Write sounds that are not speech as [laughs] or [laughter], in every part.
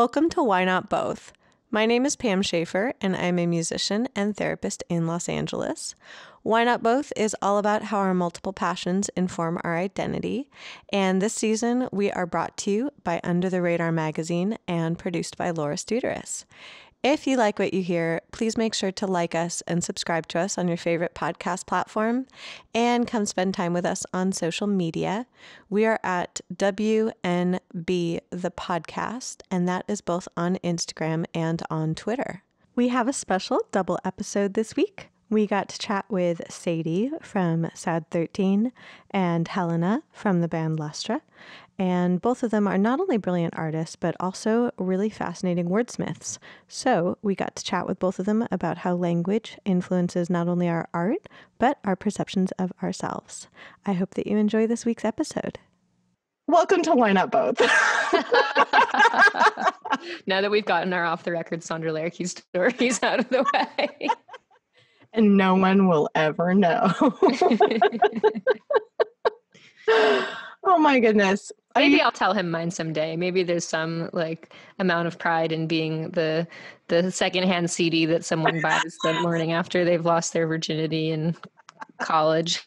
Welcome to Why Not Both. My name is Pam Schaefer, and I'm a musician and therapist in Los Angeles. Why Not Both is all about how our multiple passions inform our identity. And this season, we are brought to you by Under the Radar magazine and produced by Laura Studeris. If you like what you hear, please make sure to like us and subscribe to us on your favorite podcast platform and come spend time with us on social media. We are at WNB the podcast, and that is both on Instagram and on Twitter. We have a special double episode this week. We got to chat with Sadie from Sad 13 and Helena from the band Lustra. And both of them are not only brilliant artists, but also really fascinating wordsmiths. So we got to chat with both of them about how language influences not only our art, but our perceptions of ourselves. I hope that you enjoy this week's episode. Welcome to Why Not Both. [laughs] now that we've gotten our off the record Sondre Lerche stories out of the way. and no one will ever know. [laughs] oh my goodness. Maybe you- I'll tell him mine someday. Maybe there's some like amount of pride in being the the secondhand CD that someone [laughs] buys the morning after they've lost their virginity in college.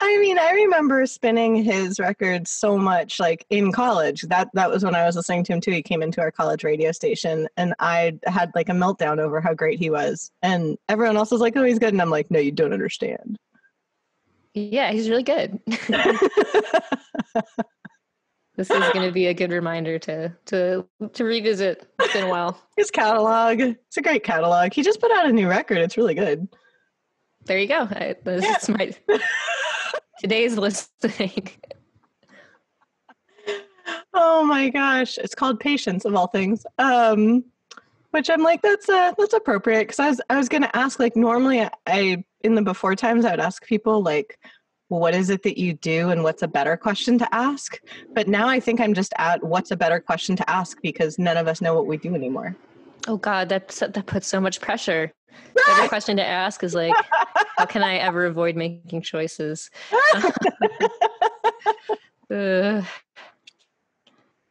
I mean, I remember spinning his records so much like in college. That that was when I was listening to him too. He came into our college radio station and I had like a meltdown over how great he was. And everyone else was like, "Oh, he's good." And I'm like, "No, you don't understand." Yeah, he's really good. [laughs] this is going to be a good reminder to to to revisit. It's been a while. [laughs] His catalog. It's a great catalog. He just put out a new record. It's really good. There you go. I, this yeah. is my [laughs] today's listening. oh my gosh, it's called Patience of all things. Um, which I'm like, that's uh, that's appropriate because I was I was gonna ask like normally I, I in the before times I would ask people like what is it that you do and what's a better question to ask? But now i think i'm just at what's a better question to ask because none of us know what we do anymore. Oh god that that puts so much pressure. [laughs] Every question to ask is like how can i ever avoid making choices? [laughs] [laughs] Uh,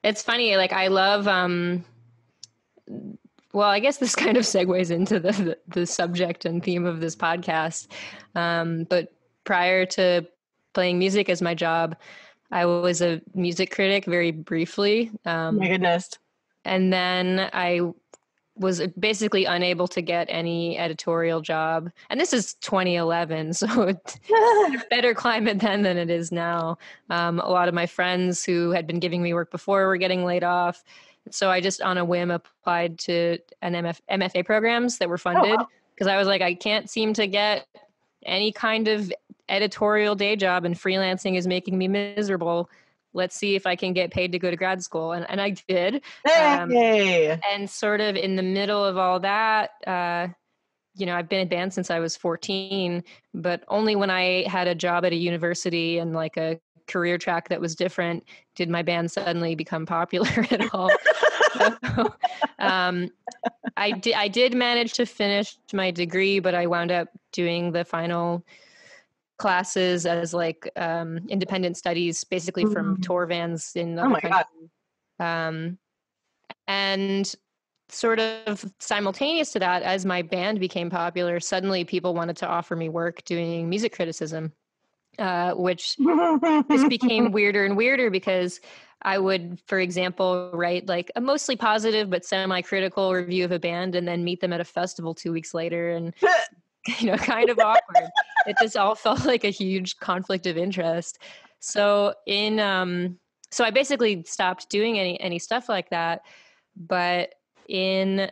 it's funny like i love um well, I guess this [laughs] kind of segues into the, the, the subject and theme of this podcast. Um, but prior to playing music as my job, I was a music critic very briefly. Um, my goodness. And then I was basically unable to get any editorial job. And this is 2011, [laughs] so better climate then than it is now. Um, a lot of my friends who had been giving me work before were getting laid off. So I just on a whim applied to an MF, MFA programs that were funded because oh, wow. I was like, I can't seem to get any kind of editorial day job and freelancing is making me miserable. Let's see if I can get paid to go to grad school. And, and I did. Um, hey. Um, and sort of in the middle of all that, uh, you know, I've been in band since I was 14, but only when I had a job at a university and like a career track that was different did my band suddenly become popular [laughs] at all so, um, I did I did manage to finish my degree, but I wound up doing the final classes as like um, independent studies, basically from mm. tour vans in. Oh my countries. god! Um, and sort of simultaneous to that, as my band became popular, suddenly people wanted to offer me work doing music criticism, uh, which just became [laughs] weirder and weirder because I would, for example, write like a mostly positive but semi-critical review of a band, and then meet them at a festival two weeks later, and [laughs] [laughs] you know, kind of awkward. It just all felt like a huge conflict of interest. So in, um, so I basically stopped doing any any stuff like that. But in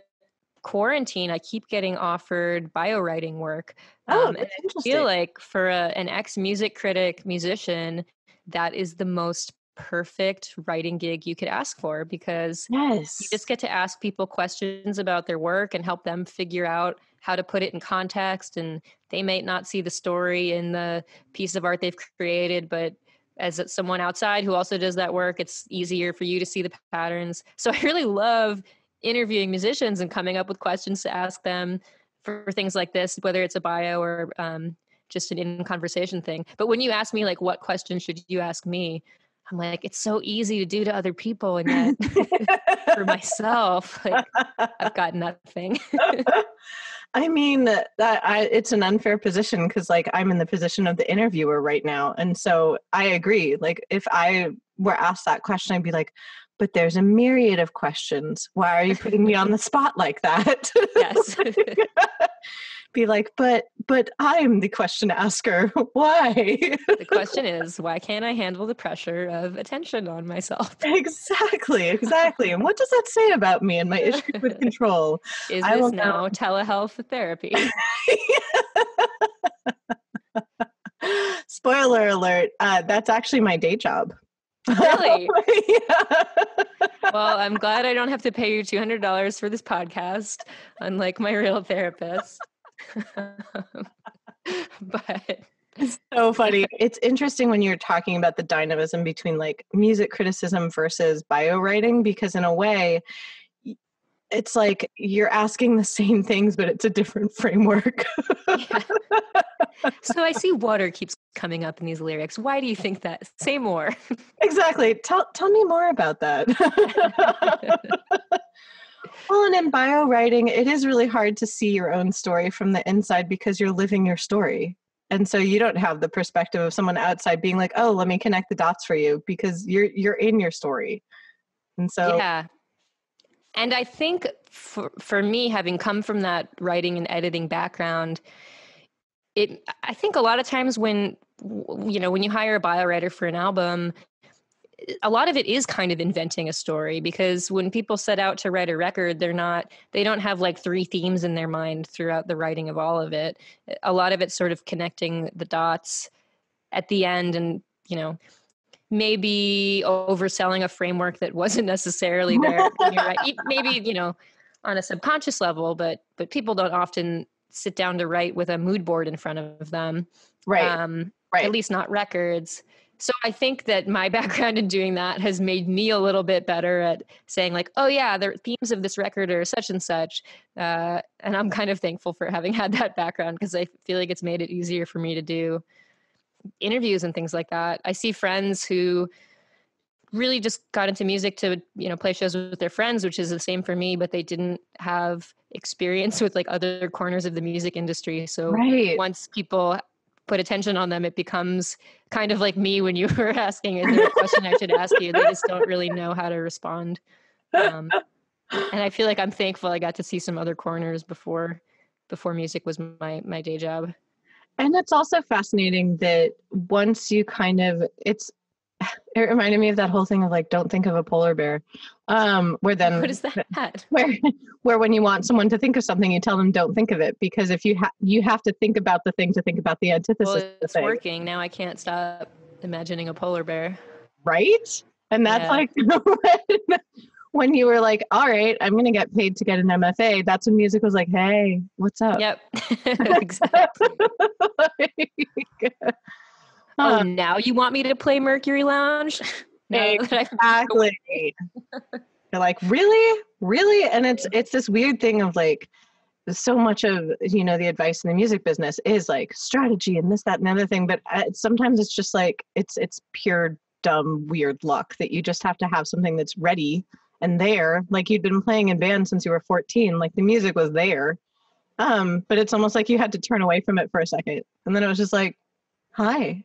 quarantine, I keep getting offered bio writing work. Oh, um, and I feel like for a, an ex music critic musician, that is the most perfect writing gig you could ask for because yes. you just get to ask people questions about their work and help them figure out how to put it in context and they may not see the story in the piece of art they've created but as someone outside who also does that work it's easier for you to see the patterns. So i really love interviewing musicians and coming up with questions to ask them for things like this whether it's a bio or um, just an in conversation thing. But when you ask me like what questions should you ask me? I'm like, it's so easy to do to other people, and yet [laughs] for myself, like I've got nothing. [laughs] [laughs] I mean that I, it's an unfair position because like I'm in the position of the interviewer right now, and so I agree. Like if I were asked that question, I'd be like, "But there's a myriad of questions. Why are you putting me on the spot like that?" Yes [laughs] [laughs] be like, but but I'm the question asker. [laughs] Why? the question is, why can't I handle the pressure of attention on myself? [laughs] Exactly, exactly. and what does that say about me and my issues with [laughs] control? Is I this now know. telehealth therapy? Spoiler alert, uh, that's actually my day job. Really? yeah. Well, I'm glad I don't have to pay you $200 for this podcast, unlike my real therapist. [laughs] but it's so funny. [laughs] It's interesting when you're talking about the dynamism between like music criticism versus bio writing because in a way it's like you're asking the same things but it's a different framework. yeah. So I see water keeps coming up in these lyrics. Why do you think that? Say more. exactly. Tell tell me more about that. [laughs] Well, and in bio writing, it is really hard to see your own story from the inside because you're living your story. And so you don't have the perspective of someone outside being like, "Oh, let me connect the dots for you," because you're you're in your story. And so Yeah. And I think for for me having come from that writing and editing background, it I think a lot of times when you know, when you hire a bio writer for an album, a lot of it is kind of inventing a story because when people set out to write a record they're not they don't have like three themes in their mind throughout the writing of all of it. A lot of it's sort of connecting the dots at the end and you know maybe overselling a framework that wasn't [laughs] necessarily there maybe you know on a subconscious level but but people don't often sit down to write with a mood board in front of them right. um, right. at least not records so I think that my [laughs] background in doing that has made me a little bit better at saying like, oh yeah, the themes of this record are such and such, uh, and I'm kind of thankful for having [laughs] had that background because I feel like it's made it easier for me to do interviews and things like that. I see friends who really just got into music to you know play shows with their friends which is the same for me but they didn't have experience [laughs] with like other corners of the music industry so right. once people put attention on them, it becomes kind of like me when you [laughs] were asking, is there a question I should ask you? They just don't really know how to respond. Um, and I feel like I'm thankful I got to see some other corners before before music was my my day job. And it's also fascinating that once you kind of it's [laughs] it reminded me of that whole thing of like don't think of a polar bear. Um where then what is that? [laughs] where where when you want someone to think of something you tell them don't think of it because if you have you have to think about the thing to think about the antithesis well, it's working. Now i can't stop imagining a polar bear. Right? And that's yeah. like [laughs] when, when you were like all right i'm going to get paid to get an mfa that's when music was like hey what's up? Yep. Exactly oh, now you want me to play Mercury Lounge? [laughs] exactly. You're like, really, really, and it's it's this weird thing of like, so much of you know the advice in the music business is like strategy and this, that, and the other thing, but uh, sometimes it's just like it's it's pure dumb weird luck that you just have to have something that's ready and there. Like you'd been playing in band since you were 14 like the music was there. Um but it's almost like you had to turn away from it for a second. And then it was just like hi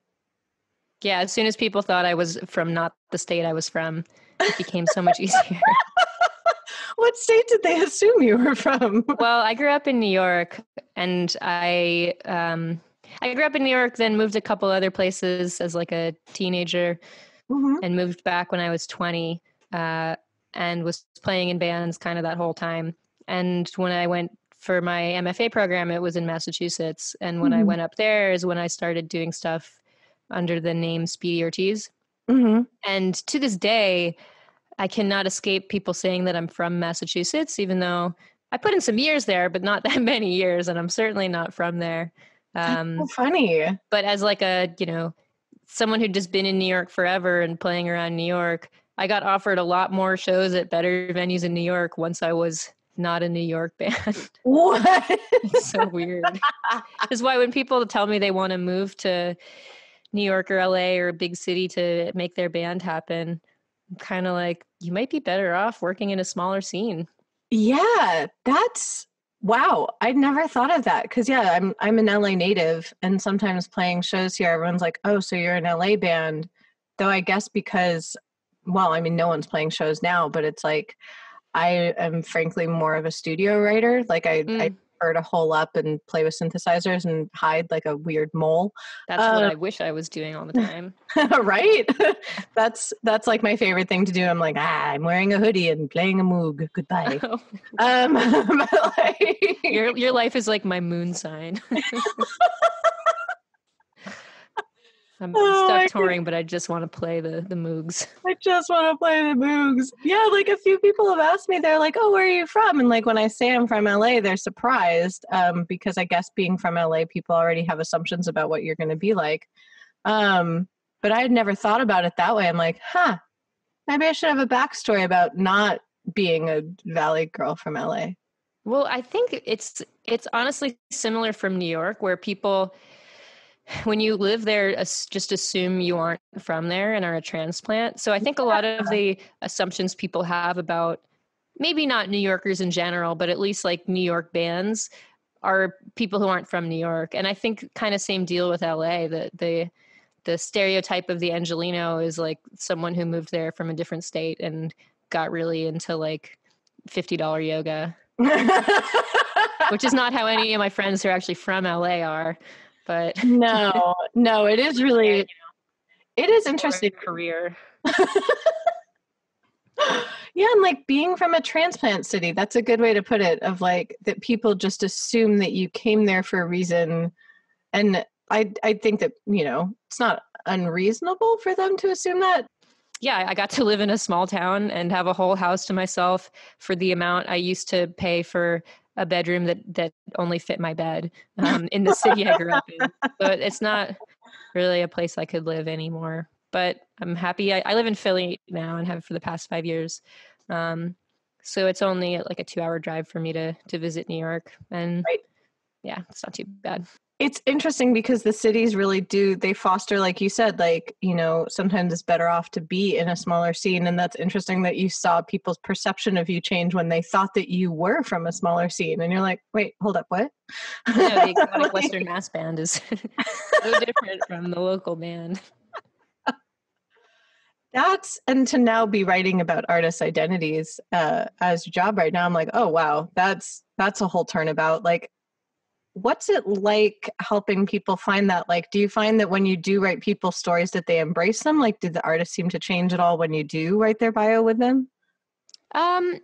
yeah, as soon as people thought I was from not the state I was from, it became so much easier. [laughs] what state did they assume you were from? [laughs] well, I grew up in New York, and I um, I grew up in New York, then moved a couple other places as like a teenager, mm-hmm. and moved back when I was twenty, uh, and was playing in bands kind of that whole time. And when I went for my MFA program, it was in Massachusetts, and when mm-hmm. I went up there is when I started doing stuff under the name Speedy Ortiz. Mm-hmm. And to this day, I cannot escape people saying that I'm from Massachusetts, even though I put in some years there, but not [laughs] that many years, and I'm certainly not from there. Um, so funny. But as like a you know someone who'd just been in New York forever and playing around New York, I got offered a lot more shows at better venues in New York once I was not a New York [laughs] band. What? it's so weird. [laughs] This is why when people tell me they want to move to New York or LA or a big city to make their band happen. Kind of like, you might be better off working in a smaller scene. Yeah, that's wow. I'd never thought of that because yeah, I'm I'm an LA native, and sometimes playing shows here, everyone's like, "Oh, so you're an LA band?" Though I guess because, well, I mean, no one's playing shows now, but it's like I am frankly more of a studio writer. Like I, mm. I prefer to hole up and play with synthesizers and hide like a weird mole. That's uh, what I wish I was doing all the [laughs] time. right? [laughs] that's that's like my favorite thing to do. I'm like, ah, I'm wearing a hoodie and playing a moog. Goodbye. [laughs] Oh. Um, like, your your life is like my moon sign. I'm oh, stuck touring, but I just want to play the the Moogs. [laughs] I just want to play the Moogs. Yeah, like a few people have asked me, they're like, "Oh, where are you from?" And like when I say I'm from LA, they're surprised um, because I guess being from LA, people already have assumptions about what you're going to be like. Um, but I had never thought about it that way. I'm like, huh, maybe I should have a backstory about not being a Valley girl from LA. Well, I think it's it's honestly similar from New York, where people [laughs] when you live there just assume you aren't from there and are a transplant. So i think a lot of the assumptions people have about maybe not new yorkers in general but at least like new york bands are people who aren't from new york. And i think kind of same deal with la the the the stereotype of the angelino is like someone who moved there from a different state and got really into like $50 yoga. [laughs] Which is not how any of my friends who are actually from la are but no, no, it is [laughs] really, it is interesting career. [laughs] yeah, and like being from a transplant city, that's a good way to put it. Of like that people just assume that you came there for a reason, and I I think that you know it's not unreasonable for them to assume that. Yeah, I got to live in a small town and have a whole house to myself for the amount I used to pay for a bedroom that that only fit my bed um, in the city I grew up in. So [laughs] it's not really a place I could live anymore. But I'm happy. I, I live in Philly now and have for the past five years. Um, so it's only like a two-hour drive for me to to visit New York, and right. yeah, it's not too bad it's interesting because the cities really do they foster like you said like you know sometimes it's better off to be in a smaller scene and that's interesting that you saw people's perception of you change when they thought that you were from a smaller scene and you're like wait hold up what? Yeah the [laughs] exotic western mass band is [laughs] so [laughs] different from the local band. That's and to now be writing about artists identities uh, as your job right now i'm like oh wow that's that's a whole turnabout. Like what's it like helping people find that? Like do you find that when you do write people's stories that they embrace them? Like did the artist seem to change at all when you do write their bio with them? Um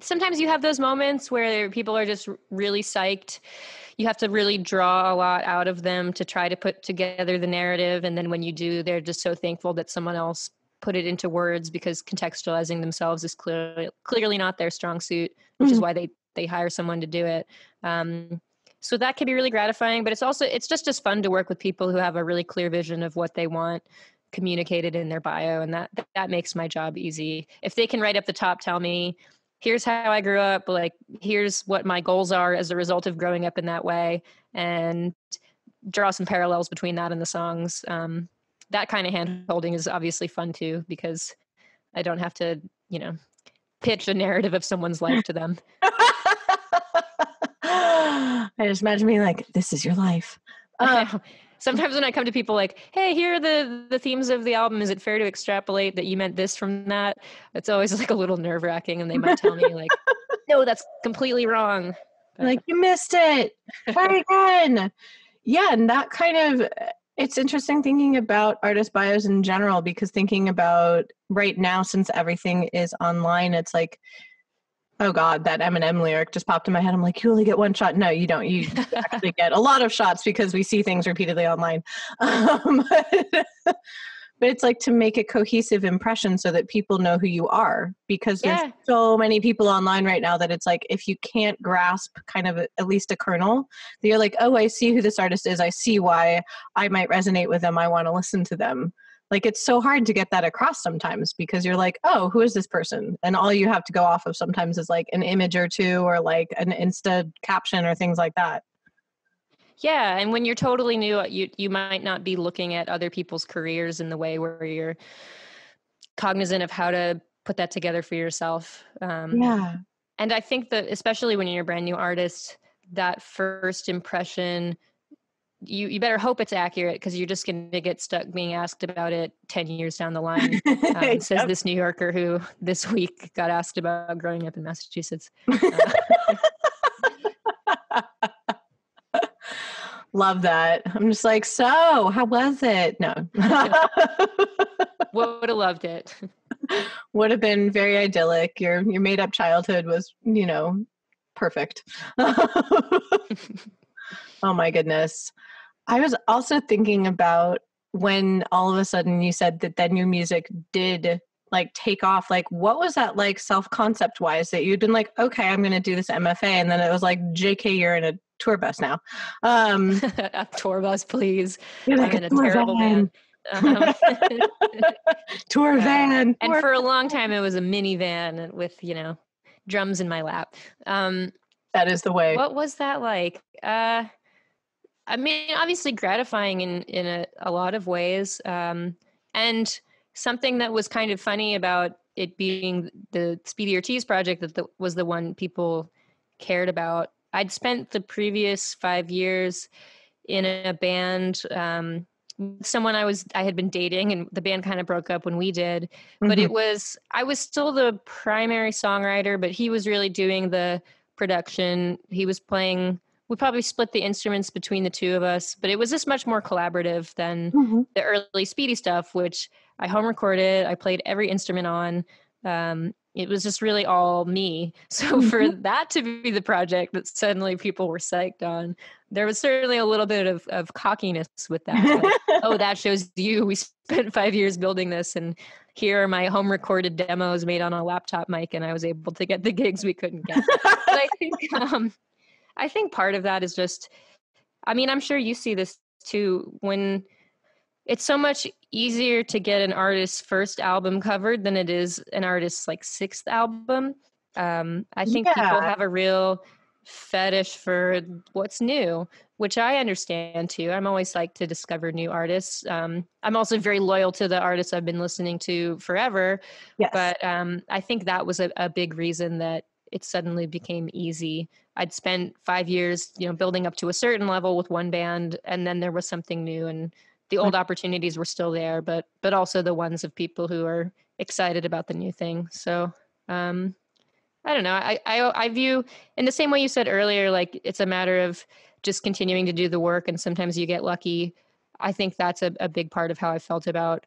sometimes you have those moments where people are just really psyched. You have to really draw a lot out of them to try to put together the narrative and then when you do they're just so thankful that someone else put it into words because contextualizing themselves is clearly clearly not their strong suit which mm-hmm. is why they they hire someone to do it. Um, so that can be really gratifying but it's also it's just as fun to work with people who have a really clear vision of what they want communicated in their bio and that that makes my job easy. If they can write up the top tell me here's how i grew up like here's what my goals are as a result of growing up in that way and draw some parallels between that and the songs um, that kind of hand holding is obviously fun too because i don't have to you know pitch a narrative of someone's life to them [laughs] I just imagine being like, "This is your life." Uh, Sometimes when I come to people like, "Hey, here are the the themes of the album. Is it fair to extrapolate that you meant this from that?" It's always like a little nerve wracking, and they might tell me like, [laughs] "No, that's completely wrong." But, like you missed it. Try [laughs] again. yeah, and that kind of it's interesting thinking about artist bios in general because thinking about right now since everything is online, it's like Oh God, that Eminem lyric just popped in my head. I'm like, you only get one shot. No, you don't. You [laughs] actually get a lot of shots because we see things repeatedly online. [laughs] Um, but, but, it's like to make a cohesive impression so that people know who you are because there's so many people online right now that it's like if you can't grasp kind of a, at least a kernel, that you're like, oh, I see who this artist is. I see why I might resonate with them. I want to listen to them like it's so hard to get that across sometimes because you're like oh who is this person? And all you have to go off of sometimes is like an image or two or like an insta caption or things like that. Yeah and when you're totally new you you might not be looking at other people's careers in the way where you're cognizant of how to put that together for yourself um, yeah. and i think that especially when you're a brand new artist that first impression you you better hope it's accurate because you're just going to get stuck being asked about it 10 years down the line [laughs] um, says this new yorker who [laughs] this week got asked about growing up in massachusetts. Uh, [laughs] love that. I'm just like so how was it? No. Would have loved it. Would have been very idyllic. Your your made up childhood was you know perfect. Oh my goodness I was also thinking about when all of a sudden you said that then your music did like take off like what was that like self concept wise that you'd been like okay i'm gonna do this mfa and then it was like jk you're in a tour bus now. Um [laughs] a tour bus please. You're like I'm a, in a terrible van. Um, [laughs] tour van and for a long time it was a minivan with you know drums in my lap. Um that is the way. what was that like? Uh I mean, obviously gratifying in in a, a lot of ways, um, and something that was kind of funny about it being the Speedy Ortiz project that the, was the one people cared about. I'd spent the previous five years in a band. Um, someone I was I had been dating and the band kind of broke up when we did mm-hmm. but it mm-hmm. was I was still the primary songwriter but he was really doing the production he was playing we probably split the instruments between the two of us, but it was just much more collaborative than mm-hmm. the early Speedy stuff, which I home recorded. I played every instrument on. Um, it was just really all me. [laughs] So mm-hmm. for that to be the project that suddenly people were psyched on, there was certainly a little bit of, of cockiness with that. Like, [laughs] oh, that shows you. We spent five years building this, and here are my home recorded demos made on a laptop mic, and I was able to get the gigs we couldn't get. I think um, I think part of that is just, I mean, I'm sure you see this too when it's so much easier to get an artist's first album covered than it is an artist's like sixth album. Um, I think yeah. people have a real fetish for what's new, which I understand too. I'm always like to discover new artists. Um, I'm also very loyal to the artists I've been listening to forever. Yes. But um, I think that was a, a big reason that it suddenly became easy. I'd spent five years, you know, building up to a certain level with one band, and then there was something new, and the old opportunities were still there, but but also the ones of people who are excited about the new thing. So um, I don't know. I, I I view in the same way you said earlier, like it's a matter of just continuing to do the work, and sometimes you get lucky. I think that's a, a big part of how I felt about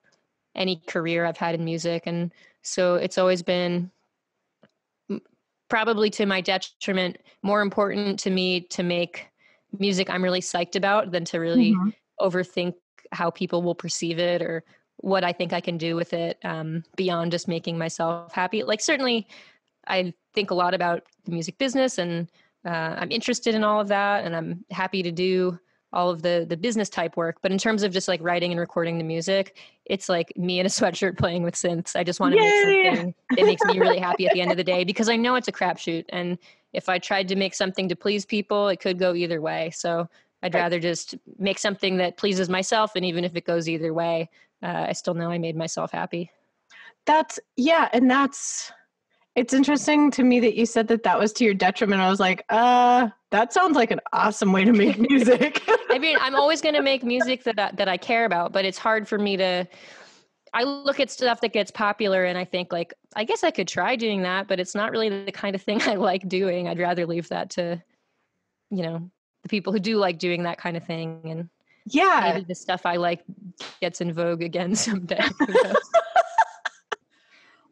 any career I've had in music, and so it's always been probably to my detriment more important to me to make music I'm really psyched about than to really mm-hmm. overthink how people will perceive it or what I think I can do with it um, beyond just making myself happy. Like certainly, I think a lot about the music business, and uh, I'm interested in all of that, and I'm happy to do all of the the business type work but in terms of just like writing and recording the music it's like me in a [laughs] sweatshirt playing with synths. I just want to make something that makes me really happy at the end of the day because i know it's a crapshoot and if i tried to make something to please people it could go either way. So i'd rather just make something that pleases myself and even if it goes either way uh, i still know i made myself happy. That's yeah and that's it's interesting to me that you said that that was to your detriment. I was like, uh, that sounds like an awesome way to make [laughs] music. I mean, I'm always going to make music that I, that I care about, but it's hard for me to. I look at stuff that gets popular and I think like I guess I could try doing that, but it's not really the kind of thing [laughs] I like doing. I'd rather leave that to, you know, the people who do like doing that kind of thing and yeah, maybe the stuff I like gets in vogue again [laughs] someday.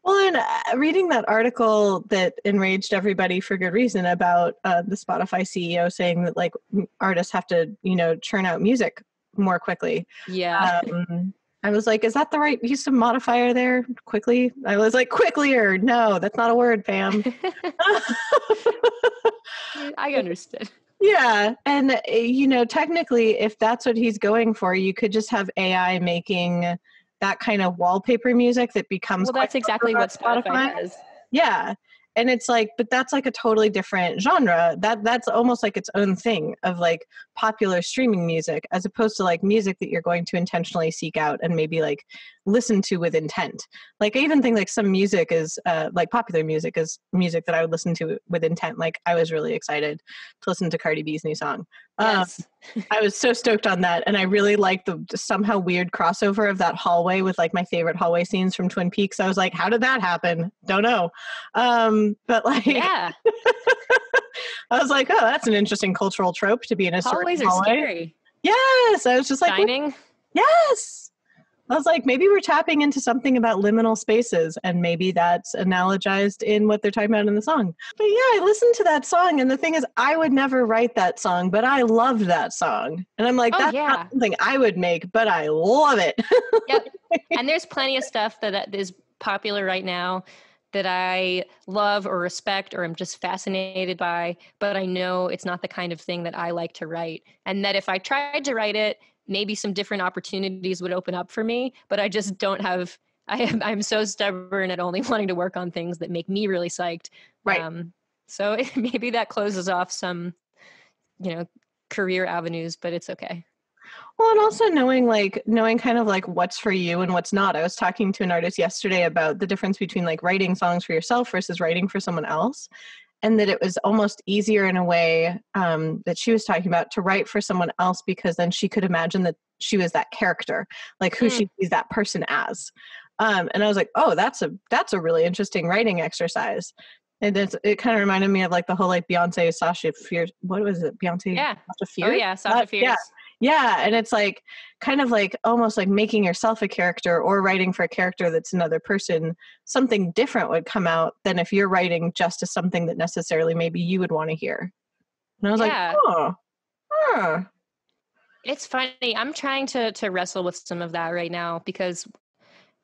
Well, and uh, reading that article that enraged everybody for good reason about uh, the Spotify CEO saying that like artists have to, you know, churn out music more quickly. Yeah. Um, I was like, is that the right use of modifier there? Quickly? I was like, quickly or no, that's not a word, Pam. [laughs] [laughs] I understood. Yeah. And, eh, you know, technically, if that's what he's going for, you could just have AI making that kind of wallpaper music that becomes well that's exactly what spotify, spotify. does. Yeah. And it's like but that's like a totally different genre. That that's almost like its own thing of like popular streaming music as opposed to like music that you're going to intentionally seek out and maybe like listen to with intent. Like i even think like some music is uh, like popular music is music that i would listen to with intent. Like i was really excited to listen to cardi b's new song. Yes. um, [laughs] i was so stoked on that and i really liked the somehow weird crossover of that hallway with like my favorite hallway scenes from twin peaks. I was like how did that happen? Don't know. Um but like [laughs] yeah. i was like oh that's an interesting cultural trope to be in a certain Hallways are hallway. scary. yes i was just like Dining. yes i was like maybe we're tapping into something about liminal spaces and maybe that's analogized in what they're talking about in the song but yeah i listened to that song and the thing is i would never write that song but i loved that song and i'm like Oh, that's yeah. not something i would make but i love it Yep. [laughs] and there's plenty of stuff that, that is popular right now that I love or respect or I'm just fascinated by, but I know it's not the kind of thing that I like to write. And that if I tried to write it, maybe some different opportunities would open up for me, but I just don't have [laughs] I am I'm so stubborn at only [laughs] wanting to work on things that make me really psyched. Right. Um, so [laughs] maybe that closes off some, you know, career avenues, but it's okay. Well, and also knowing like knowing kind of like what's for you and what's not. I was talking to an artist yesterday about the difference between like writing songs for yourself versus writing for someone else, and that it was almost easier in a way um, that she was talking about to write for someone else because then she could imagine that she was that character, like who Mm. she sees that person as. Um, and I was like, oh, that's a that's a really interesting writing exercise. And it's, it kind of reminded me of like the whole like Beyonce Sasha Fierce. What was it? Beyonce Yeah. Sasha Fierce. Oh yeah, Sasha Fierce. yeah. Yeah, and it's like kind of like almost like making yourself a character or writing for a character that's another person. Something different would come out than if you're writing just as something that necessarily maybe you would want to hear. And I was Yeah. like, oh, huh. It's funny. I'm trying to to wrestle with some of that right now because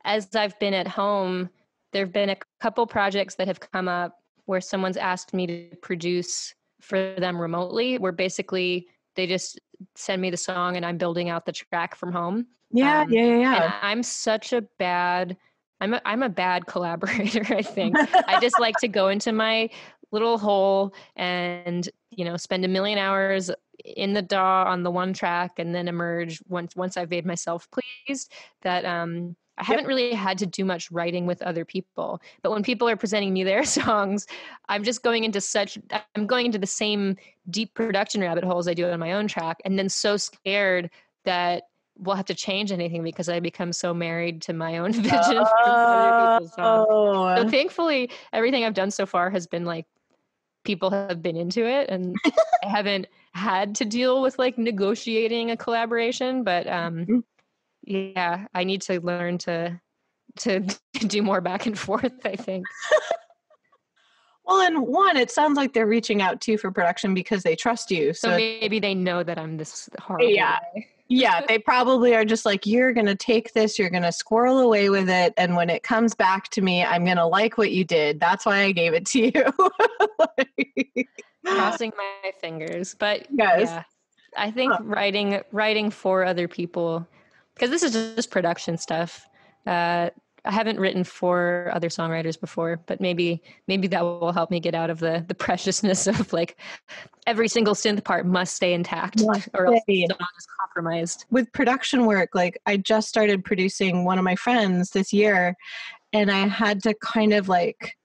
as I've been at home, there've been a couple projects that have come up where someone's asked me to produce for them remotely, where basically they just send me the song and I'm building out the track from home. yeah, Um, yeah, yeah, And yeah. I'm such a bad I'm a, I'm a bad [laughs] collaborator, I think. I just like to go into my little hole and you know spend a million hours in the DAW on the one track and then emerge once once I've made myself pleased that um I haven't really had to do much writing with other people. But when people are presenting me their [laughs] songs, I'm just going into such I'm going into the same deep production rabbit holes I do on my own track and then so scared that we'll have to change anything because I become so married to my own [laughs] vision for other people's songs. So Oh, thankfully, everything I've done so far has been like people have been into it, and [laughs] I haven't had to deal with like negotiating a collaboration. But um, Mhm. Yeah, I need to learn to to [laughs] do more back and forth. I think. well, and one, it sounds like they're reaching out to you for production because they trust you. So So, maybe they know that I'm this horrible. Yeah. guy. [laughs] yeah, they probably are just like, you're going to take this, you're going to squirrel away with it. And when it comes back to me, I'm going to like what you did. That's why I gave it to you. [laughs] Crossing my fingers, but Yes. yeah, I think Huh. writing writing for other people because this is just production stuff. Uh, I haven't written for other songwriters before, but maybe maybe that will help me get out of the the preciousness [laughs] of like every single synth part must stay intact Must or else the song is compromised. with production work, like I just started producing one of my friends this year, and I had to kind of like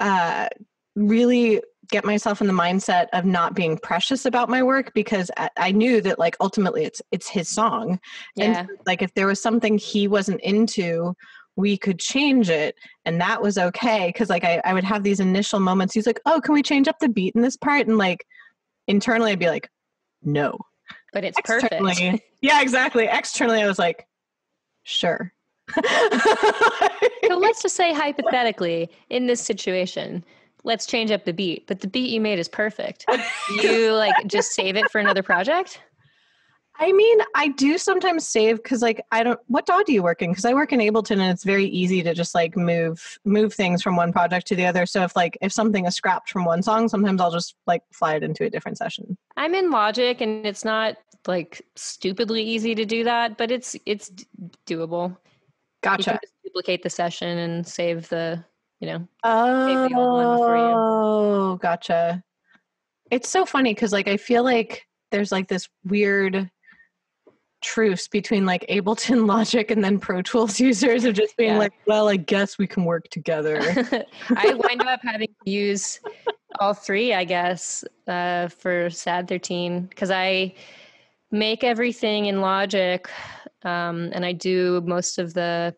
uh, really get myself in the mindset of not being precious about my work because I, I knew that like ultimately it's it's his song, Yeah, and like if there was something he wasn't into. We could change it, and that was okay. Because like I, I would have these initial moments. He's like, "Oh, can we change up the beat in this part?" And like internally, I'd be like, "No." but it's perfect. [laughs] yeah exactly externally i was like sure So [laughs] let's just say hypothetically, in this situation, let's change up the beat. But the beat you made is perfect. [laughs] You like just save it for another project. i mean i do sometimes save because like i don't what DAW do you work in because i work in ableton and it's very easy to just like move move things from one project to the other so if like if something is scrapped from one song sometimes i'll just like fly it into a different session I'm in Logic, and it's not like stupidly easy to do that, but it's it's doable. You gotcha duplicate the session and save the you know. Oh, the old one for you. gotcha. It's so funny because like I feel like there's like this weird truce between like Ableton [laughs] Logic and then Pro Tools users of just being Yeah. like, well, I guess we can work together. [laughs] I wind up having to use all three, I guess, uh, for Sad 13 because I make everything in Logic um, and I do most of the.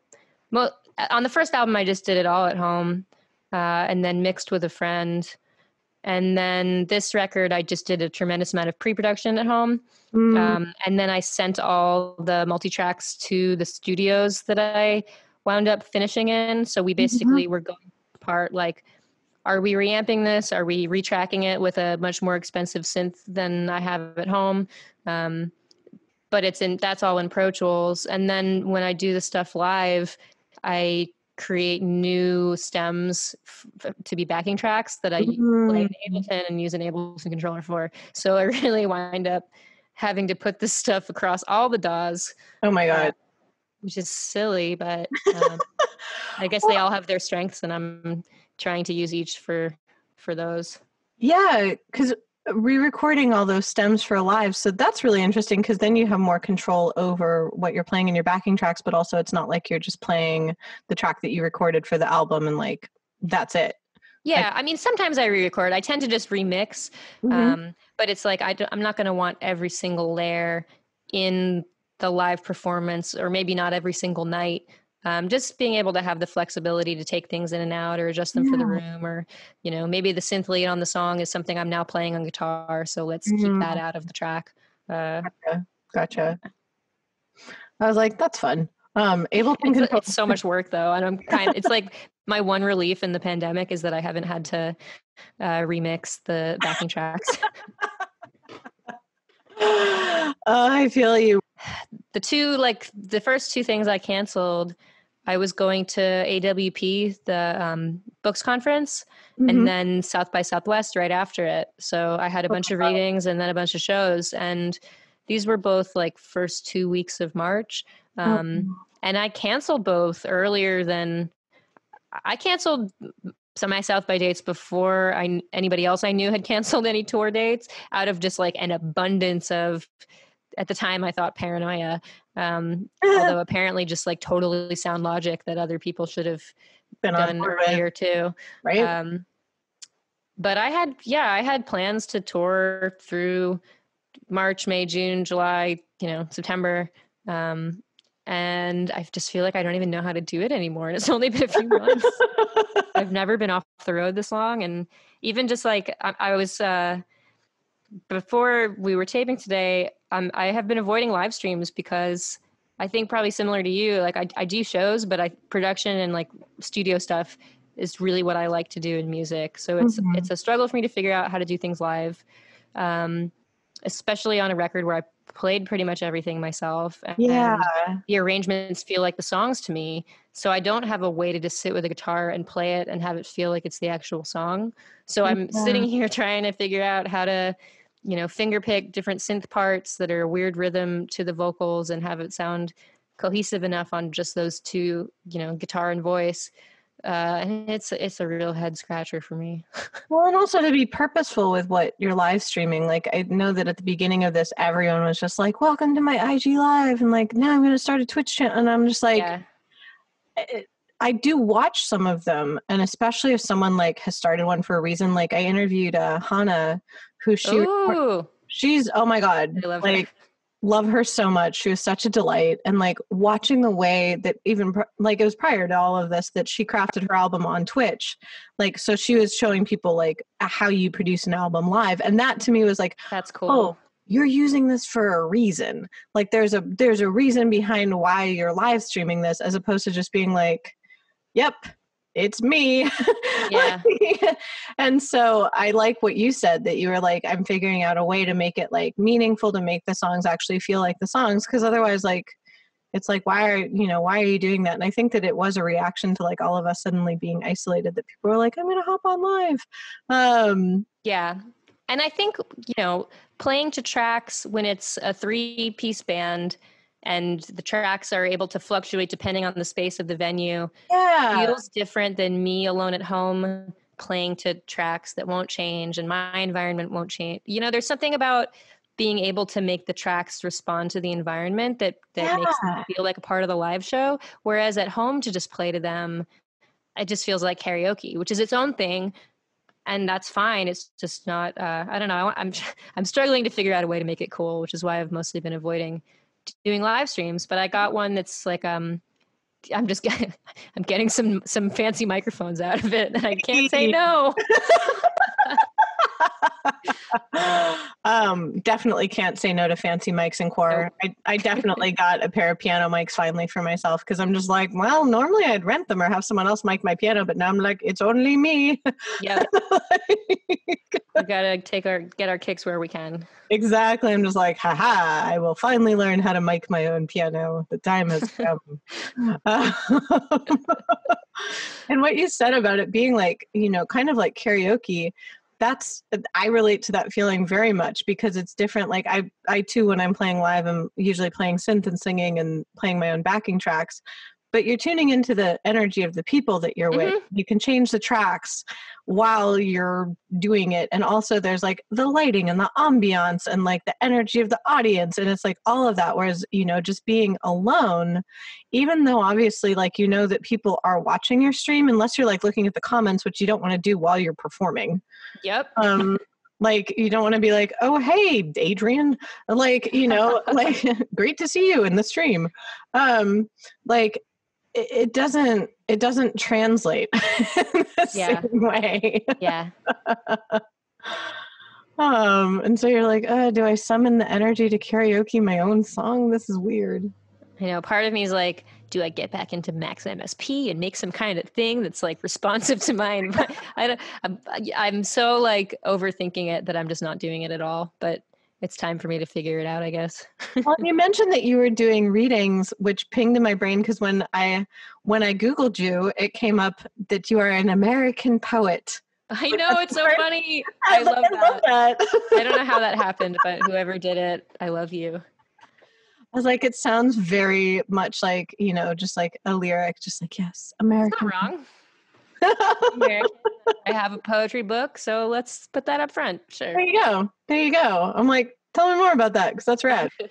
Mo- on the first album, I just did it all at home uh, and then mixed with a friend. And then this record, I just did a tremendous amount of pre production at home. Mm, Um, and then I sent all the multi tracks to the studios that I wound up finishing in. So we basically were going apart like, are we reamping this? Are we retracking it with a much more expensive synth than I have at home? Um, but it's in that's all in Pro Tools. And then when I do the stuff live, I create new stems f- to be backing tracks that I play mm. in Ableton and use an Ableton controller for. So I [laughs] really wind up having to put this stuff across all the DAWs, Oh my god. which is silly, but um, I guess they [laughs] all have their strengths, and I'm trying to use each for for those. Yeah, because re-recording all those stems for live, so that's really interesting because then you have more control over what you're playing in your backing tracks, but also it's not like you're just playing the track that you recorded for the album and like that's it. Yeah, I mean, sometimes I re-record. I tend to just remix, Mhm. um, but it's like I am not going to want every single layer in the live performance, or maybe not every single night. Um, just being able to have the flexibility to take things in and out, or adjust them for the room, or you know, maybe the synth lead on the song is something I'm now playing on guitar, so let's keep Mhm. that out of the track. Uh, Gotcha. I was like, that's fun. Um, Ableton it's, control. it's so much work though, and I'm kind. of. It's like my one relief in the pandemic is that I haven't had to uh, remix the backing tracks. [laughs] oh, I feel you. [sighs] the two like the first two things I canceled, I was going to AWP, the um, books conference, Mhm. and then South by Southwest right after it. So I had a Oh bunch of readings and then a bunch of shows, and these were both like first two weeks of March. Oh, Um, and I canceled both earlier than I canceled some my South by dates before I anybody else I knew had [laughs] canceled any tour dates out of just like an abundance of at the time I thought paranoia. Um, [laughs] although apparently just like totally sound logic that other people should have been on done earlier too. right? Um, but I had, yeah, I had plans to tour through March, May, June, July, you know, September. Um, and I just feel like I don't even know how to do it anymore. And it's only been a few months. I've [laughs] never been off the road this long. And even just like I, I was, uh, before we were taping today, um, I have been avoiding live streams because I think probably similar to you, like I, I do shows, but I production and like studio stuff is really what I like to do in music. So it's Mhm. it's a struggle for me to figure out how to do things live, um, especially on a record where I played pretty much everything myself. And yeah. the arrangements feel like the songs to me. So I don't have a way to just sit with a guitar and play it and have it feel like it's the actual song. So I'm Yeah. sitting [laughs] here trying to figure out how to, you know, finger pick different synth parts that are a weird rhythm to the vocals and have it sound cohesive enough on just those two, you know, guitar and voice. Uh, and it's it's a real head scratcher for me. [laughs] Well, and also to be purposeful with what you're live streaming. Like, I know that at the beginning of this, everyone was just like, "Welcome to my IG live," and like, now I'm going to start a Twitch channel, and I'm just like, yeah, I- I do watch some of them, and especially if someone like has started one for a reason. Like, I interviewed uh, Hannah, who she she's oh my god, I love like her. Love her so much. She was such a delight, and like watching the way that even like it was prior to all of this that she crafted her album on Twitch. Like, so she was showing people like how you produce an album live, and that to me was like, That's cool. oh, you're using this for a reason. Like, there's a there's a reason behind why you're live streaming this, as opposed to just being like, yep. It's me. [laughs] Yeah. [laughs] and so I like what you said that you were like, I'm figuring out a way to make it like meaningful to make the songs actually feel like the songs. Cause otherwise, like, it's like, why are, you know, why are you doing that? And I think that it was a reaction to like all of us suddenly being isolated that people were like, I'm going to hop on live. Um, Yeah. And I think, you know, playing to tracks when it's a three piece band and the tracks are able to fluctuate depending on the space of the venue. Yeah. Feels different than me alone at home playing to tracks that won't change and my environment won't change. You know, there's something about being able to make the tracks respond to the environment that that yeah. makes them feel like a part of the live show. Whereas at home to just play to them, it just feels like karaoke, which is its own thing, and that's fine. It's just not. Uh, I don't know. I'm [laughs] I'm struggling to figure out a way to make it cool, which is why I've mostly been avoiding doing live streams. But I got one that's like um. I'm just getting, [laughs] I'm getting some some fancy microphones out of it, and I can't say [laughs] no. [laughs] [laughs] um, definitely can't say no to fancy mics and core. I, I definitely [laughs] got a pair of piano mics finally for myself because I'm just like, well, normally I'd rent them or have someone else mic my piano, but now I'm like, it's only me. Yeah. [laughs] we gotta take our get our kicks where we can. Exactly. I'm just like, haha, I will finally learn how to mic my own piano. The time has come. and what you said about it being like, you know, kind of like karaoke, that's uh, i relate to that feeling very much because it's different like i i too when i'm playing live i'm usually playing synth and singing and playing my own backing tracks but you're tuning into the energy of the people that you're mm-hmm. with. You can change the tracks while you're doing it. And also, there's like the lighting and the ambiance and like the energy of the audience. And it's like all of that. Whereas, you know, just being alone, even though obviously, like, you know, that people are watching your stream, unless you're like looking at the comments, which you don't want to do while you're performing. Yep. Um, like you don't want to be like oh hey adrian like you know [laughs] like great to see you in the stream um like it, it doesn't it doesn't translate [laughs] in the yeah. same way. Yeah. [laughs] um, and so you're like, uh, do I summon the energy to karaoke my own song? This is weird. You know part of me is like, do I get back into Max MSP and make some kind of thing that's like responsive to mine? [laughs] I don't, I'm, I'm so like overthinking it that I'm just not doing it at all. But it's time for me to figure it out, I guess. well, you [laughs] mentioned that you were doing readings, which pinged in my brain because when I when I googled you, it came up that you are an American poet. I know it's so funny. [laughs] I, love, I love that. that. I don't know how that [laughs] happened, but whoever did it, I love you. I was like, it sounds very much like you know, just like a lyric, just like yes, American. Wrong. [laughs] I have a poetry book, so let's put that up front. Sure. There you go. There you go. I'm like, tell me more about that because that's rad. [laughs] uh,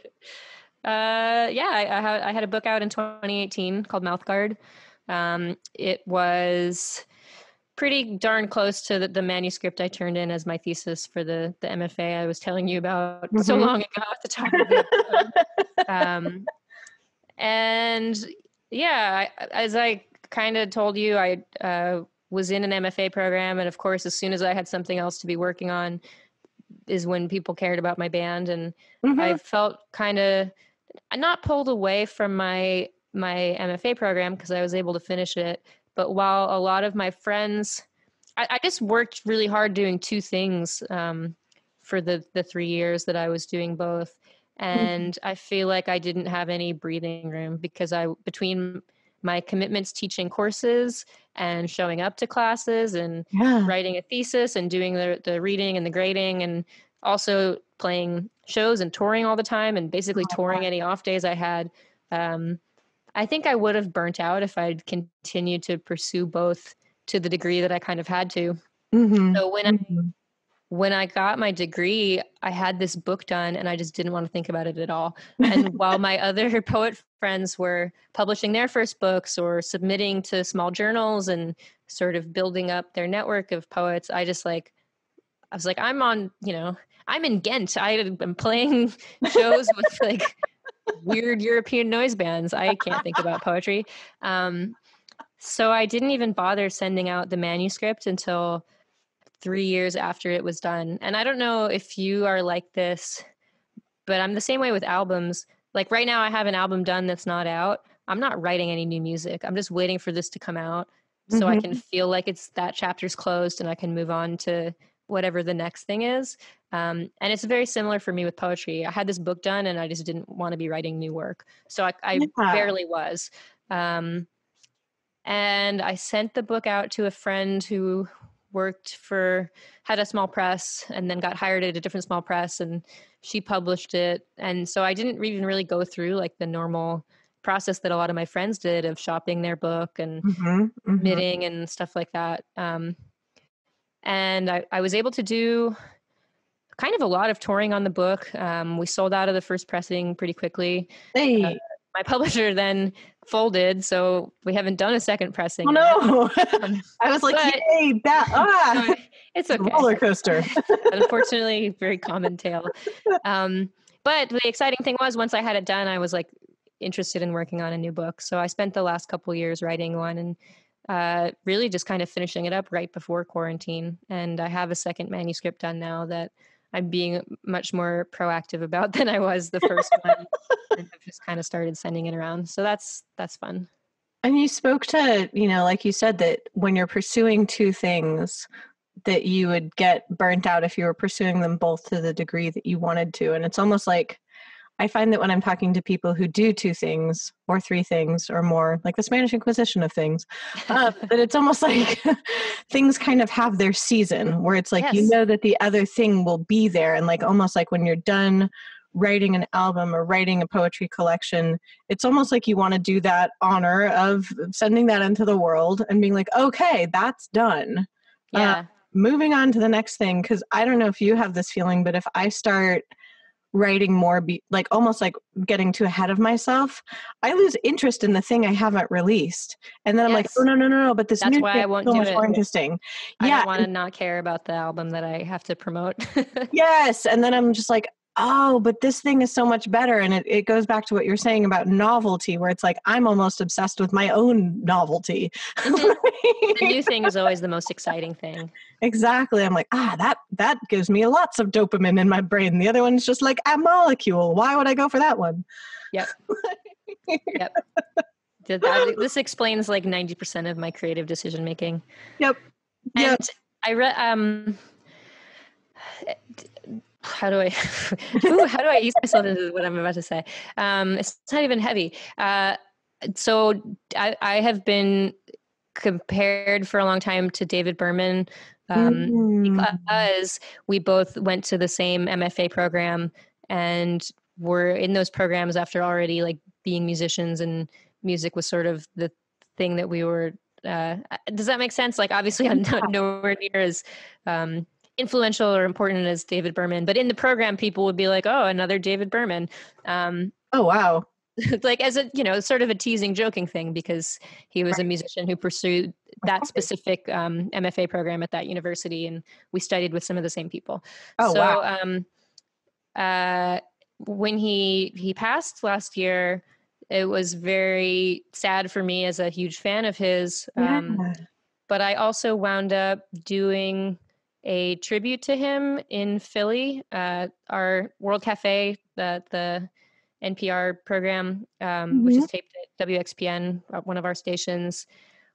yeah, I, I, had, I had a book out in 2018 called Mouthguard. Um, it was pretty darn close to the, the, manuscript I turned in as my thesis for the the MFA I was telling you about [laughs] mm-hmm. so long ago at the time. of um, and yeah, as I kind of told you, I uh, was in an MFA program, and of course, as soon as I had something else to be working on, is when people cared about my band, and mm-hmm. I felt kind of not pulled away from my my MFA program because I was able to finish it. But while a lot of my friends, I, I just worked really hard doing two things um, for the the three years that I was doing both, mm-hmm. and mm-hmm. I feel like I didn't have any breathing room because I between my commitments teaching courses and showing up to classes and yeah. writing a thesis and doing the, the reading and the grading and also playing shows and touring all the time and basically oh, touring any off days I had. Um, I think I would have burnt out if I'd continued to pursue both to the degree that I kind of had to. Mm-hmm. So when mm-hmm. I when I got my degree, I had this book done and I just didn't want to think about it at all. And [laughs] while my other [laughs] poet friends were publishing their first books or submitting to small journals and sort of building up their network of poets, I just like, I was like, I'm on, you know, I'm in Ghent. I am playing [laughs] shows with like weird European noise bands. I can't think about poetry. Um, so I didn't even bother sending out the manuscript until three years after it was done. And I don't know if you are like this, but I'm the same way with albums. Like right now, I have an album done that's not out. I'm not writing any new music. I'm just waiting for this to come out so mm-hmm. I can feel like it's that chapter's closed and I can move on to whatever the next thing is. Um, and it's very similar for me with poetry. I had this book done and I just didn't want to be writing new work. So I, I yeah. barely was. Um, and I sent the book out to a friend who worked for had a small press and then got hired at a different small press and she published it and so i didn't even really go through like the normal process that a lot of my friends did of shopping their book and Mm-hmm, mhm. knitting and stuff like that um, and I, I was able to do kind of a lot of touring on the book um, we sold out of the first pressing pretty quickly Hey. uh, my publisher [laughs] then folded so we haven't done a second pressing oh no! Um, [laughs] I was like, but- yay, that [laughs] ah, it's okay. Roller coaster. unfortunately very common tale. Um, but the exciting thing was once i had it done i was like interested in working on a new book. So i spent the last couple years writing one and uh, really just kind of finishing it up right before quarantine. And i have a second manuscript done now that i'm being much more proactive about [laughs] than i was the first one and i've [laughs] just kind of started sending it around so that's that's fun And you spoke to, you know, like you said, that when you're pursuing two things, that you would get burnt out if you were pursuing them both to the degree that you wanted to. And it's almost like I find that when I'm talking to people who do two things or three things or more, like the Spanish Inquisition of things, uh, [laughs] that it's almost [laughs] like things kind of have their season where it's like you know that the other thing will be there. And like almost like when you're done writing an album or writing a poetry collection, it's almost like you want to do that honor of sending that into the world and being like, okay, that's done. Uh, yeah Moving on to the next thing, because I don't know if you have this feeling, but if I start writing more, be, like almost like getting too ahead of myself, I lose interest in the thing I haven't released. And then I'm like, oh, no, no, no, no, but this That's new why I is won't so do much it. more interesting. i yeah. don't want to not care about the album that i have to promote [laughs] Yes. And then I'm just like, oh, but this thing is so much better. And it, it goes back to what you're saying about novelty, where it's like I'm almost obsessed with my own novelty. [laughs] Mhm. the new thing is always the most exciting thing. exactly. I'm like, ah, that that gives me lots of dopamine in my brain. The other one's just like a molecule. Why would I go for that one? [laughs] Th- that- this explains like 90% of my creative decision making. Yep. And Yep. I read, um, how do I, [laughs] Ooh, how do I ease myself into what I'm about to say? Um, it's not even heavy. Uh, so I, I have been compared for a long time to David Berman. Um, Mm. because we both went to the same MFA program and were in those programs after already like being musicians and music was sort of the thing that we were uh, does that make sense like obviously i'm not nowhere near as um, influential or important as david berman but in the program people would be like oh another david berman um, oh wow. [laughs] like as a you know sort of a teasing joking thing because he was a musician who pursued that specific um, mfa program at that university and we studied with some of the same people Oh so wow. um uh when he he passed last year it was very sad for me as a huge fan of his um Yeah. but I also wound up doing a tribute to him in Philly. Uh, our World Cafe, the the NPR program, um, which is taped at WXPN, uh, one of our stations,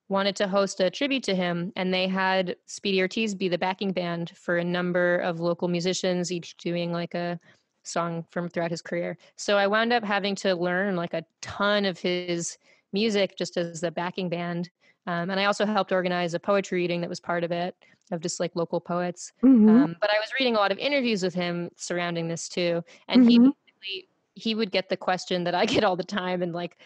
wanted to host a tribute to him, and they had Speedy Ortiz be the backing band for a number of local musicians, each doing like a song from throughout his career. So I wound up having to learn like a ton of his music just as the backing band. Um, and I also helped organize a poetry reading that was part of it of just like local poets. Mhm. Um, but I was reading a lot of interviews with him surrounding this too, and he Mhm. basically he would get the question that I [laughs] get all the time, and like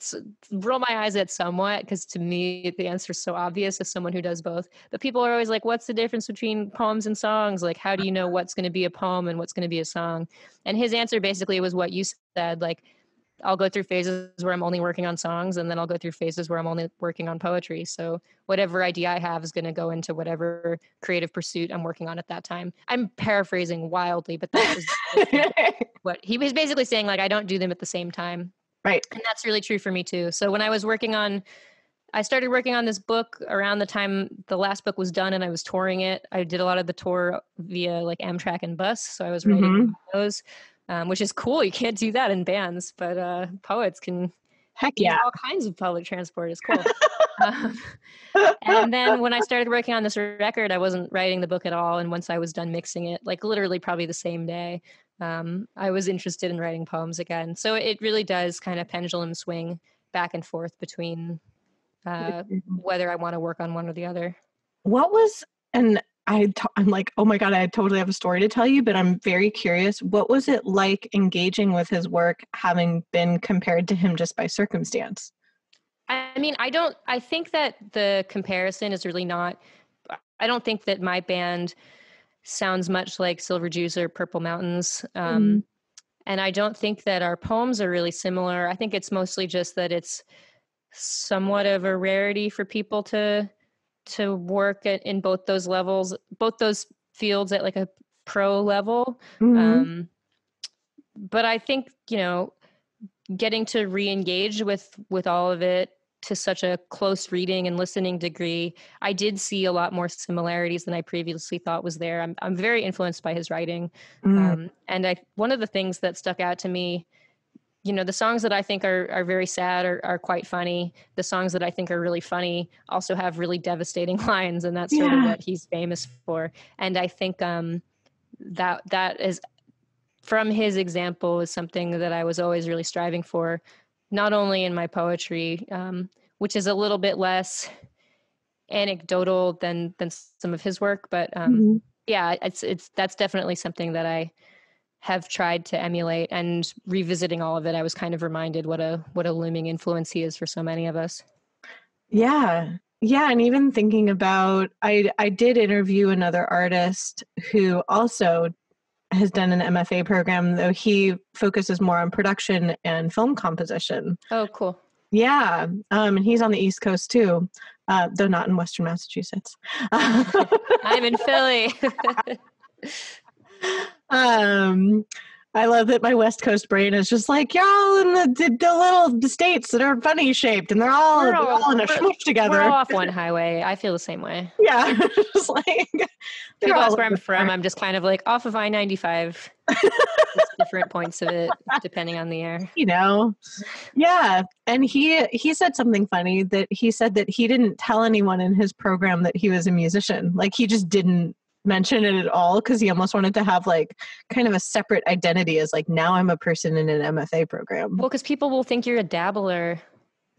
s- roll my eyes at somewhat because to me the answer is so obvious as someone who does both. But people are always like, "What's the difference between poems and songs? Like, how do you know what's going to be a poem and what's going to be a song?" And his answer basically was what you said, like. I'll go through phases where I'm only working on songs, and then I'll go through phases where I'm only working on poetry. So whatever idea I have is going to go into whatever creative pursuit I'm working on at that time. I'm paraphrasing wildly, but that was [laughs] what he was basically saying. Like I don't do them at the same time, right. and that's really true for me too. So when I was working on, I started working on this book around the time the last book was done, and I was touring it. I did a lot of the tour via like Amtrak and bus, so I was writing Mhm. those, um, which is cool. You can't do that in bands, but uh, poets can Heck yeah. all kinds of public transport. is cool. [laughs] um, and then when I started working on this record, I wasn't writing the book at all. And once I was done mixing it, like literally probably the same day, um, I was interested in writing poems again. So it really does kind of pendulum swing back and forth between uh, whether I want to work on one or the other. what was and I t- I'm like, oh my god, I totally have a story to tell you, but I'm very curious. What was it like engaging with his work, having been compared to him just by circumstance? I mean, I don't. I think that the comparison is really not. I don't think that my band sounds much like Silver Jews or Purple Mountains. Um, mm And I don't think that our poems are really similar. I think it's mostly just that it's somewhat of a rarity for people to to work at, in both those levels, both those fields at like a pro level. Mm-hmm. Um, but I think you know, getting to re-engage with with all of it to such a close reading and listening degree, I did see a lot more similarities than I previously thought was there. I'm I'm very influenced by his writing, mm. um, and I one of the things that stuck out to me you know the songs that i think are, are very sad are, are quite funny. The songs that i think are really funny also have really devastating [laughs] lines and that's sort of what he's famous for. And i think um, that that is from his example is something that i was always really striving for not only in my poetry um, which is a little bit less anecdotal than than some of his work but um, mm-hmm. yeah it's it's that's definitely something that i have tried to emulate and revisiting all of it i was kind of reminded what a what a looming influence he is for so many of us. Yeah. Yeah and even thinking about i i did interview another artist who also has done an mfa program though he focuses more on production and film composition. Oh cool. Yeah um and he's on the east coast too uh, though not in western massachusetts. [laughs] I'm in philly [laughs] [laughs] um, I love that my West Coast brain is just like y'all in the, the, the little states that are funny shaped, and they're all, they're all, all in a smush together. We're off one [laughs] highway. I feel the same way. Yeah, [laughs] just like people ask where I'm from. I'm just kind of like off of I ninety five. [laughs] different points of it depending on the air. You know, yeah. And he he said something funny that he said that he didn't tell anyone in his program that he was a musician. Like he just didn't mention it at all because he almost wanted to have like kind of a separate identity as like now I'm a person in an MFA program. Well, because people will think you're a dabbler.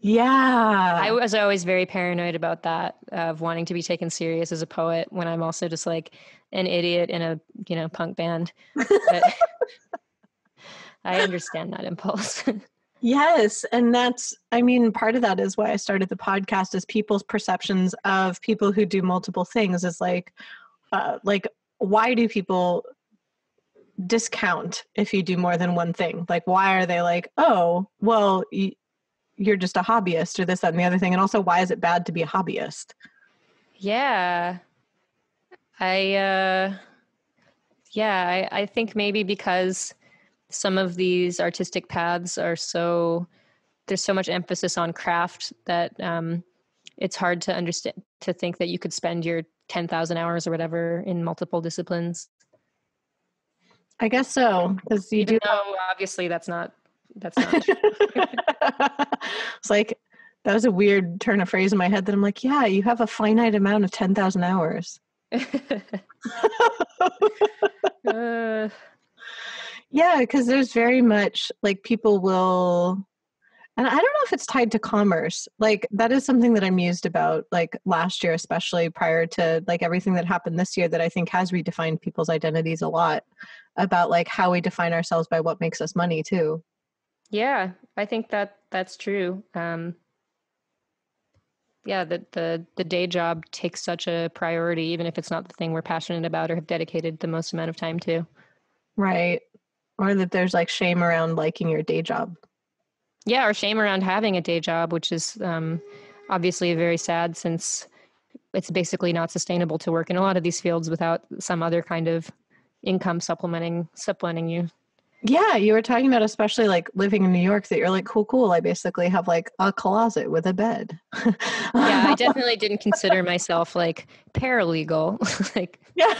Yeah. I was always very paranoid about that of wanting to be taken serious as a poet when I'm also just like an idiot in a, you know, punk band. [laughs] I understand that impulse. [laughs] Yes. And that's, I mean, part of that is why I started the podcast is people's perceptions of people who do multiple things is like, uh, like why do people discount if you do more than one thing? Like why are they like oh well you're just a hobbyist or this that and the other thing and also why is it bad to be a hobbyist? Yeah. I uh yeah i, I think maybe because some of these artistic paths are so there's so much emphasis on craft that um it's hard to understand to think that you could spend your 10,000 hours or whatever in multiple disciplines. I guess so. Because you Even do. Know, obviously, that's not. That's not. true. [laughs] it's like that was a weird turn of phrase in my head. That I'm like, yeah, you have a finite amount of ten thousand hours. [laughs] [laughs] uh. Yeah, because there's very much like people will and I don't know if it's tied to commerce. Like that is something that I'm used about like last year especially prior to like everything that happened this year that I think has redefined people's identities a lot about like how we define ourselves by what makes us money too. Yeah, I think that that's true. Um yeah, the the the day job takes such a priority even if it's not the thing we're passionate about or have dedicated the most amount of time to. Right. Or that there's like shame around liking your day job yeah, or shame around having a day job, which is um, obviously very sad since it's basically not sustainable to work in a lot of these fields without some other kind of income supplementing supplementing you. Yeah, you were talking about especially like living in New York that you're like, cool, cool. I basically have like a closet with a bed. [laughs] yeah, I definitely didn't consider myself like paralegal. [laughs] like Yeah.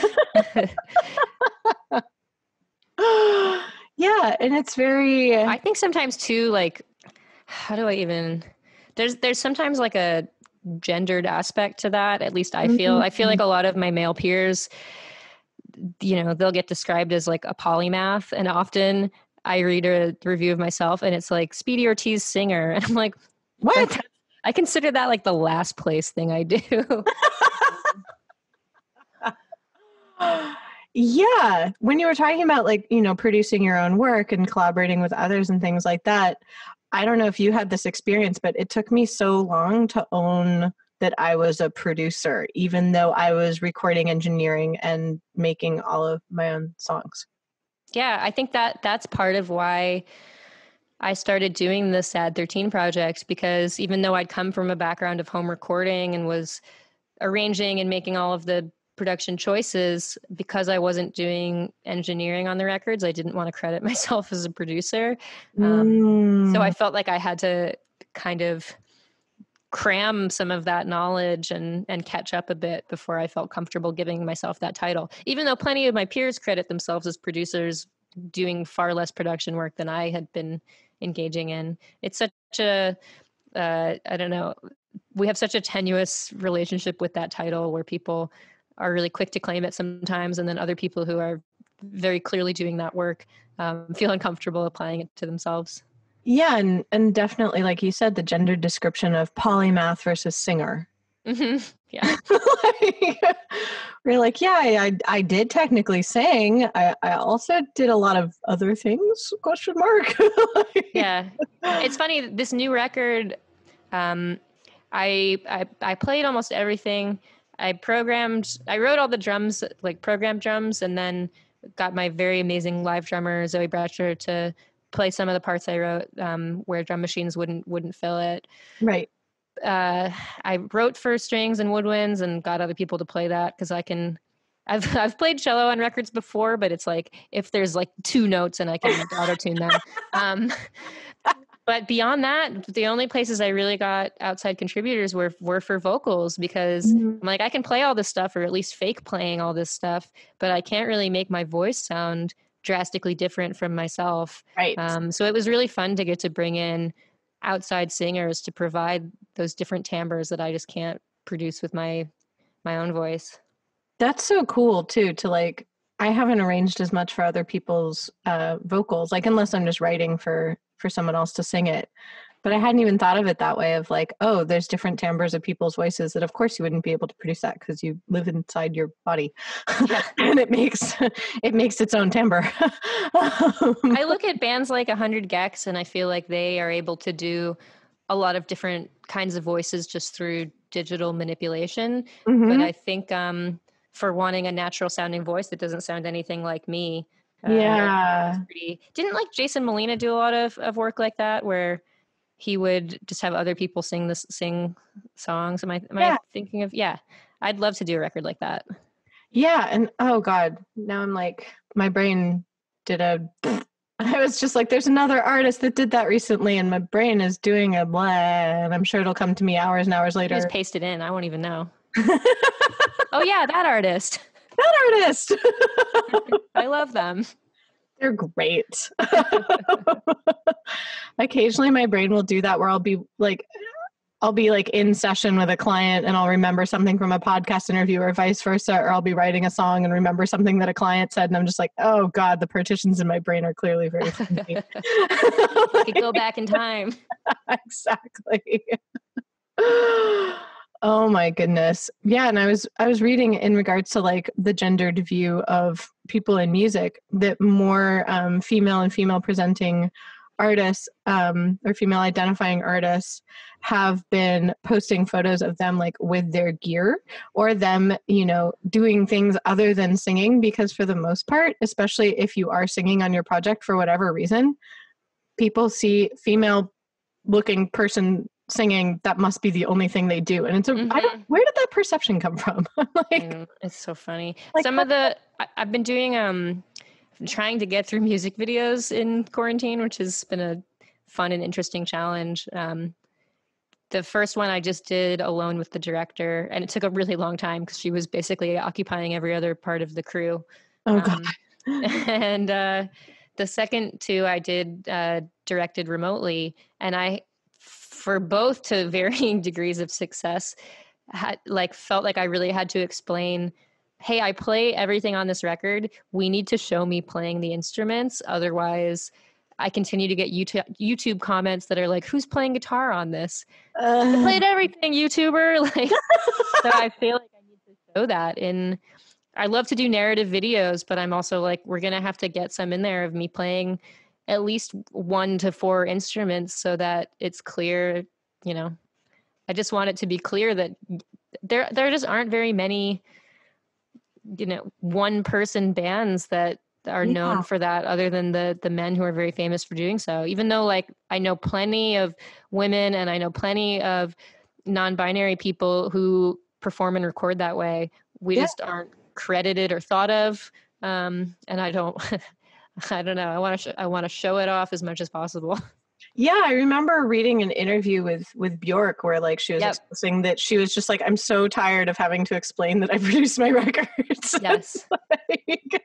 [laughs] yeah, and it's very I think sometimes too like how do I even there's there's sometimes like a gendered aspect to that at least i feel mm-hmm. i feel like a lot of my male peers you know they'll get described as like a polymath and often i read a review of myself and it's like speedy ortiz singer [laughs] and i'm like what i consider that like the last place thing i do [laughs] Yeah. When you were talking about like, you know, producing your own work and collaborating with others and things like that, I don't know if you had this experience, but it took me so long to own that I was a producer, even though I was recording, engineering, and making all of my own songs. Yeah, I think that that's part of why I started doing the SAD 13 project because even though I'd come from a background of home recording and was arranging and making all of the production choices because I wasn't doing engineering on the records. I didn't want to credit [laughs] myself as a producer. Um, mm. So I mm. felt like I had to kind of cram some of that knowledge and and catch up a bit before I felt comfortable giving myself that title. Even though plenty of my peers credit themselves as producers doing far less production work than I had been engaging in. It's such a uh, I don't know. We have such a tenuous relationship with that title where people are really quick to claim it sometimes, and then other people who are very clearly doing that work um, feel uncomfortable applying it to themselves. Yeah, and and definitely, like you said, the gender description of polymath versus singer. Mm-hmm. [laughs] Yeah, [laughs] like, we're like, yeah, I, I did technically sing. I, I also did a lot of other things. Question mark. [laughs] yeah, it's funny. This new record, um, I, I I played almost everything I programmed, I wrote all the drums, like programmed drums, and then got my very amazing live drummer Zoe Bratcher to play some of the parts I wrote um, where drum machines wouldn't wouldn't fill it. Right. Uh, I wrote for strings and woodwinds and got other people to play that because I can. I've [laughs] I've played cello on records before, but it's like if there's like two notes and I can auto tune them. Um, but beyond that, the only places I really got outside contributors were were for vocals because mm-hmm. I'm like I can play all this stuff or at least fake playing all this stuff, but I can't really make my voice sound drastically different from myself. Right. Um, so it was really fun to get to bring in outside singers to provide those different timbres that I just can't produce with my my own voice. That's so cool too to like I haven't arranged as much for other people's uh, vocals, like unless I'm just writing for for someone else to sing it. But I hadn't even thought of it that way of like, oh, there's different timbres of people's voices that of course you wouldn't be able to produce that because you live inside your body. [laughs] and it makes it makes its own timbre. I [laughs] look at bands like 100 gecs and I feel like they are able to do a lot of different kinds of voices just through digital manipulation. Mm-hmm. But I think um, for wanting a natural sounding voice that doesn't sound anything like me, uh, yeah. Pretty, didn't like Jason Molina do a lot of, of work like that where he would just have other people sing this sing songs. Am I am yeah. I thinking of yeah. I'd love to do a record like that. Yeah, and oh god, now I'm like my brain did a [laughs] I was just like, there's another artist that did that recently, and my brain is doing a blah, and I'm sure it'll come to me hours and hours later. Just paste it in. I won't even know. [laughs] oh yeah, that artist that artist. [laughs] I love them. They're great. [laughs] Occasionally my brain will do that where I'll be like I'll be like in session with a client and I'll remember something from a podcast interview or vice versa, or I'll be writing a song and remember something that a client said. And I'm just like, oh God, the partitions in my brain are clearly very funny. [laughs] I could go back in time. exactly. Oh my goodness. Yeah, and I was I was reading in regards to like the gendered view of people in music that more um, female and female presenting artists um, or female identifying artists have been posting photos of them like with their gear or them you know doing things other than singing because for the most part especially if you are singing on your project for whatever reason people see female looking person singing that must be the only thing they do. And it's a mm-hmm. I don't, where did that perception come from? [laughs] Like it's so funny. Like, some of the I, i've been doing um trying to get through music videos in quarantine which has been a fun and interesting challenge. Um the first one i just did alone with the director and it took a really long time because she was basically occupying every other part of the crew. Oh god. um, [laughs] and uh the second two i did uh directed remotely and i for both to [laughs] varying degrees of success had like felt like I really had to explain hey I play everything on this record. We need to show me playing the instruments. Otherwise I continue to get YouTube YouTube comments that are like who's playing guitar on this uh. I played everything YouTuber [laughs] like so I feel like I need to show that in I love to do narrative videos, but I'm also like, we're gonna have to get some in there of me playing at least one to four instruments so that it's clear, you know. I just want it to be clear that there there just aren't very many you know one person bands that are known Yeah. for that other than the the men who are very famous for doing so even though like i know plenty of women and i know plenty of non-binary people who perform and record that way we Yeah. just aren't credited or thought of um and i don't [laughs] [laughs] i don't know i want to sh- i want to show it off as much as possible [laughs] Yeah, I remember reading an interview with with Bjork where like she was Yep. expressing that she was just like, I'm so tired of having to explain that I [laughs] produced my records. yes Like,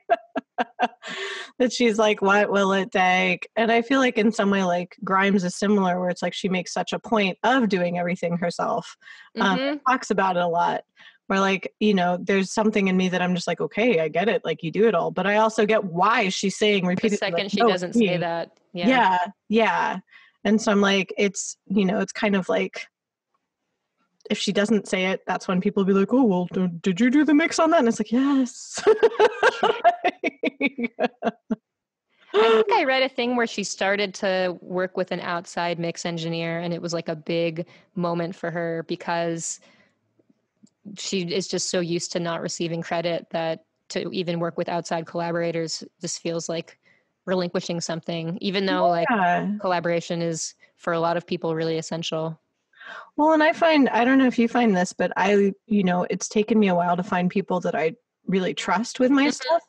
that she's like, what will it take? And I feel like in some way, like Grimes is similar, where it's like she makes such a point of doing everything herself. Um, Mhm. talks about it a lot. Where like you know, there's something in me that I'm just like, okay, I get it, like you do it all, but I also get why she's saying the repeatedly. second like, she "No, doesn't me." say that yeah. Yeah yeah. And so i'm like it's you know it's kind of like if she doesn't say it that's when people be like oh well d- did you do the mix on that? And it's like yes. [laughs] I think I read a thing where she started to work with an outside mix engineer, and it was like a big moment for her because she is just so used to not receiving credit that to even work with outside collaborators just feels like relinquishing something, even though like collaboration is for a lot of people really essential. well and i find i don't know if you find this but i you know it's taken me a while to find people that i really trust with my Mhm. stuff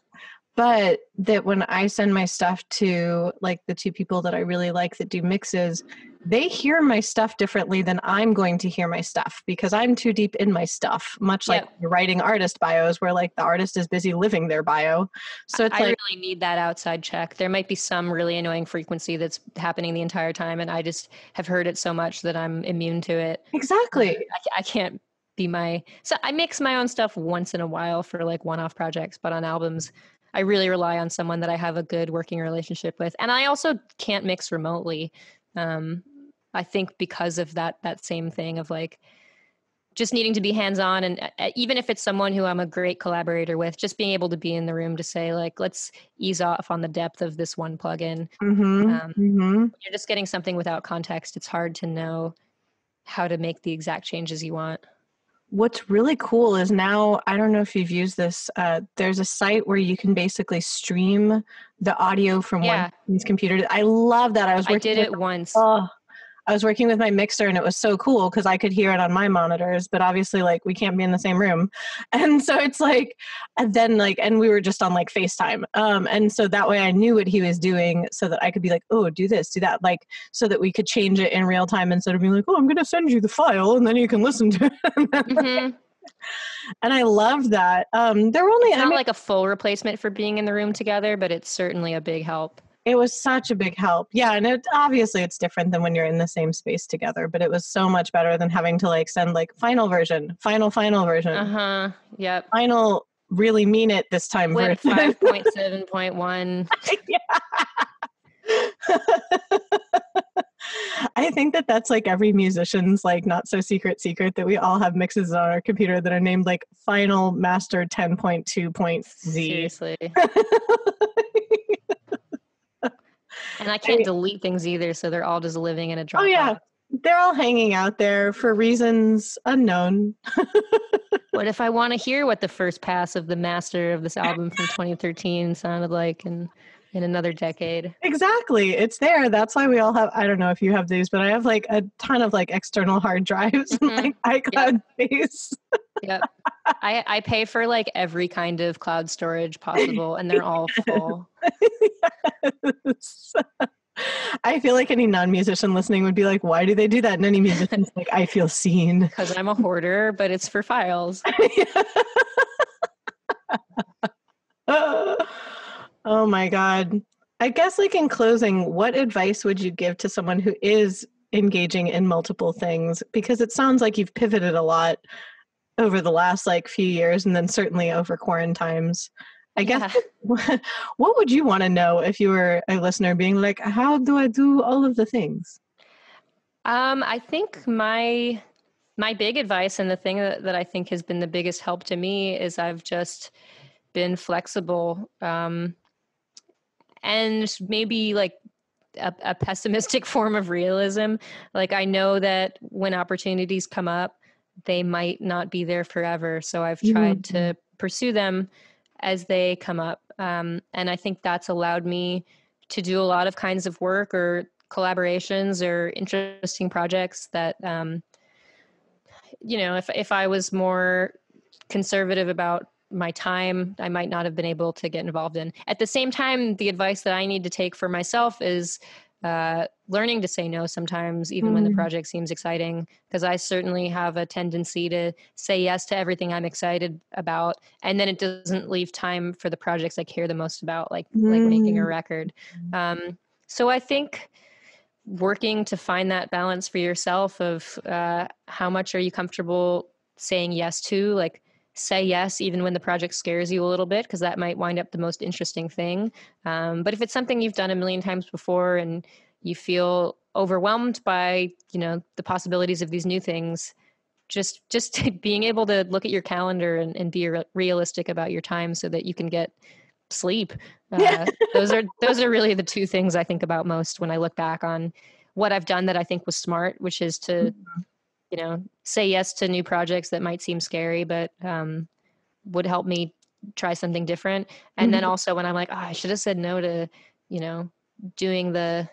but that when i send my stuff to like the two people that i really like that do mixes they hear my stuff differently than i'm going to hear my stuff because i'm too deep in my stuff much like Yep. you're writing artist bios where like the artist is busy living their bio so it's I like really need that outside check. There might be some really annoying frequency that's happening the entire time, and I just have heard it so much that I'm immune to it. exactly I, I can't be my so I mix my own stuff once in a while for like one-off projects, but on albums, I really rely on someone that I have a good working relationship with, and I also can't mix remotely. Um, I think because of that that same thing of like just needing to be hands-on and uh, even if it's someone who I'm a great collaborator with, just being able to be in the room to say like let's ease off on the depth of this one plugin. mm-hmm, Um, mm-hmm. When you're just getting something without context, it's hard to know how to make the exact changes you want. What's really cool is now, I don't know if you've used this, uh, there's a site where you can basically stream the audio from Yeah. one computer. I love that. I was I did it once. Oh, I was working with my mixer and it was so cool because I could hear it on my monitors, but obviously, like, we can't be in the same room. [laughs] And so it's like, and then, like, and we were just on like FaceTime. Um, and so that way I knew what he was doing so that I could be like, oh, do this, do that, like, so that we could change it in real time instead of being like, oh, I'm going to send you the file and then you can listen to it. [laughs] Mhm. and I loved that. Um, there were only It's I not mean, like a full replacement for being in the room together, but it's certainly a big help. It was such a big help. Yeah, and it obviously it's different than when you're in the same space together, but it was so much better than having to like send like final version, final final version, Uh huh. Yep. final really mean it this time Flip version. [laughs] five point seven point one. I think that that's like every musician's like not so secret secret that we all have mixes on our computer that are named like final master 10.2.z. Seriously. [laughs] And I can't delete things either, so they're all just living in a Dropbox. Oh, yeah. They're all hanging out there for reasons unknown. [laughs] What if I want to hear what the first pass of the master of this album from 2013 sounded like in in another decade? Exactly. It's there. That's why we all have I don't know if you have these, but I have like a ton of like external hard drives [laughs] Mhm. in my iCloud space. Yep. [laughs] I I pay for like every kind of cloud storage possible, and they're all [laughs] full. Yes. I feel like any non-musician listening would be like, why do they do that? And any musician's like, I feel seen. Because I'm a hoarder, but it's for files. Oh my god. I guess like in closing, what advice would you give to someone who is engaging in multiple things? Because it sounds like you've pivoted a lot over the last like few years and then certainly over quarantines. I guess [laughs] what, what would you want to know if you were a listener being like, how do I do all of the things? Um, I think my my big advice and the thing that, that I think has been the biggest help to me is I've just been flexible um, and maybe like a, a, pessimistic [laughs] form of realism. Like I know that when opportunities come up, they might not be there forever. So I've tried mm-hmm. to pursue them as they come up. Um, and I think that's allowed me to do a lot of kinds of work or collaborations or interesting projects that, um, you know, if, if I was more conservative about my time i might not have been able to get involved in at the same time the advice that i need to take for myself is uh, learning to say no sometimes even mm. when the mm. project seems exciting because i certainly have a tendency to say yes to everything i'm excited about and then it doesn't leave time for the projects i care the most about like mm. like making a mm. record um, so i think working to find that balance for yourself of uh, how much are you comfortable saying yes to like say yes even when the project scares you a little bit because that might wind up the most interesting thing. Um, but if it's something you've done a million times before and you feel overwhelmed by you know the possibilities of these new things just just [laughs] being able to look at your calendar and, and be re- realistic about your time so that you can get sleep uh, [laughs] those are those are really the two things i think about most when i look back on what i've done that i think was smart which is to mm-hmm you know say yes to new projects that might seem scary but um, would help me try something different. And mm-hmm. then also when i'm like oh i should have said no to you know doing the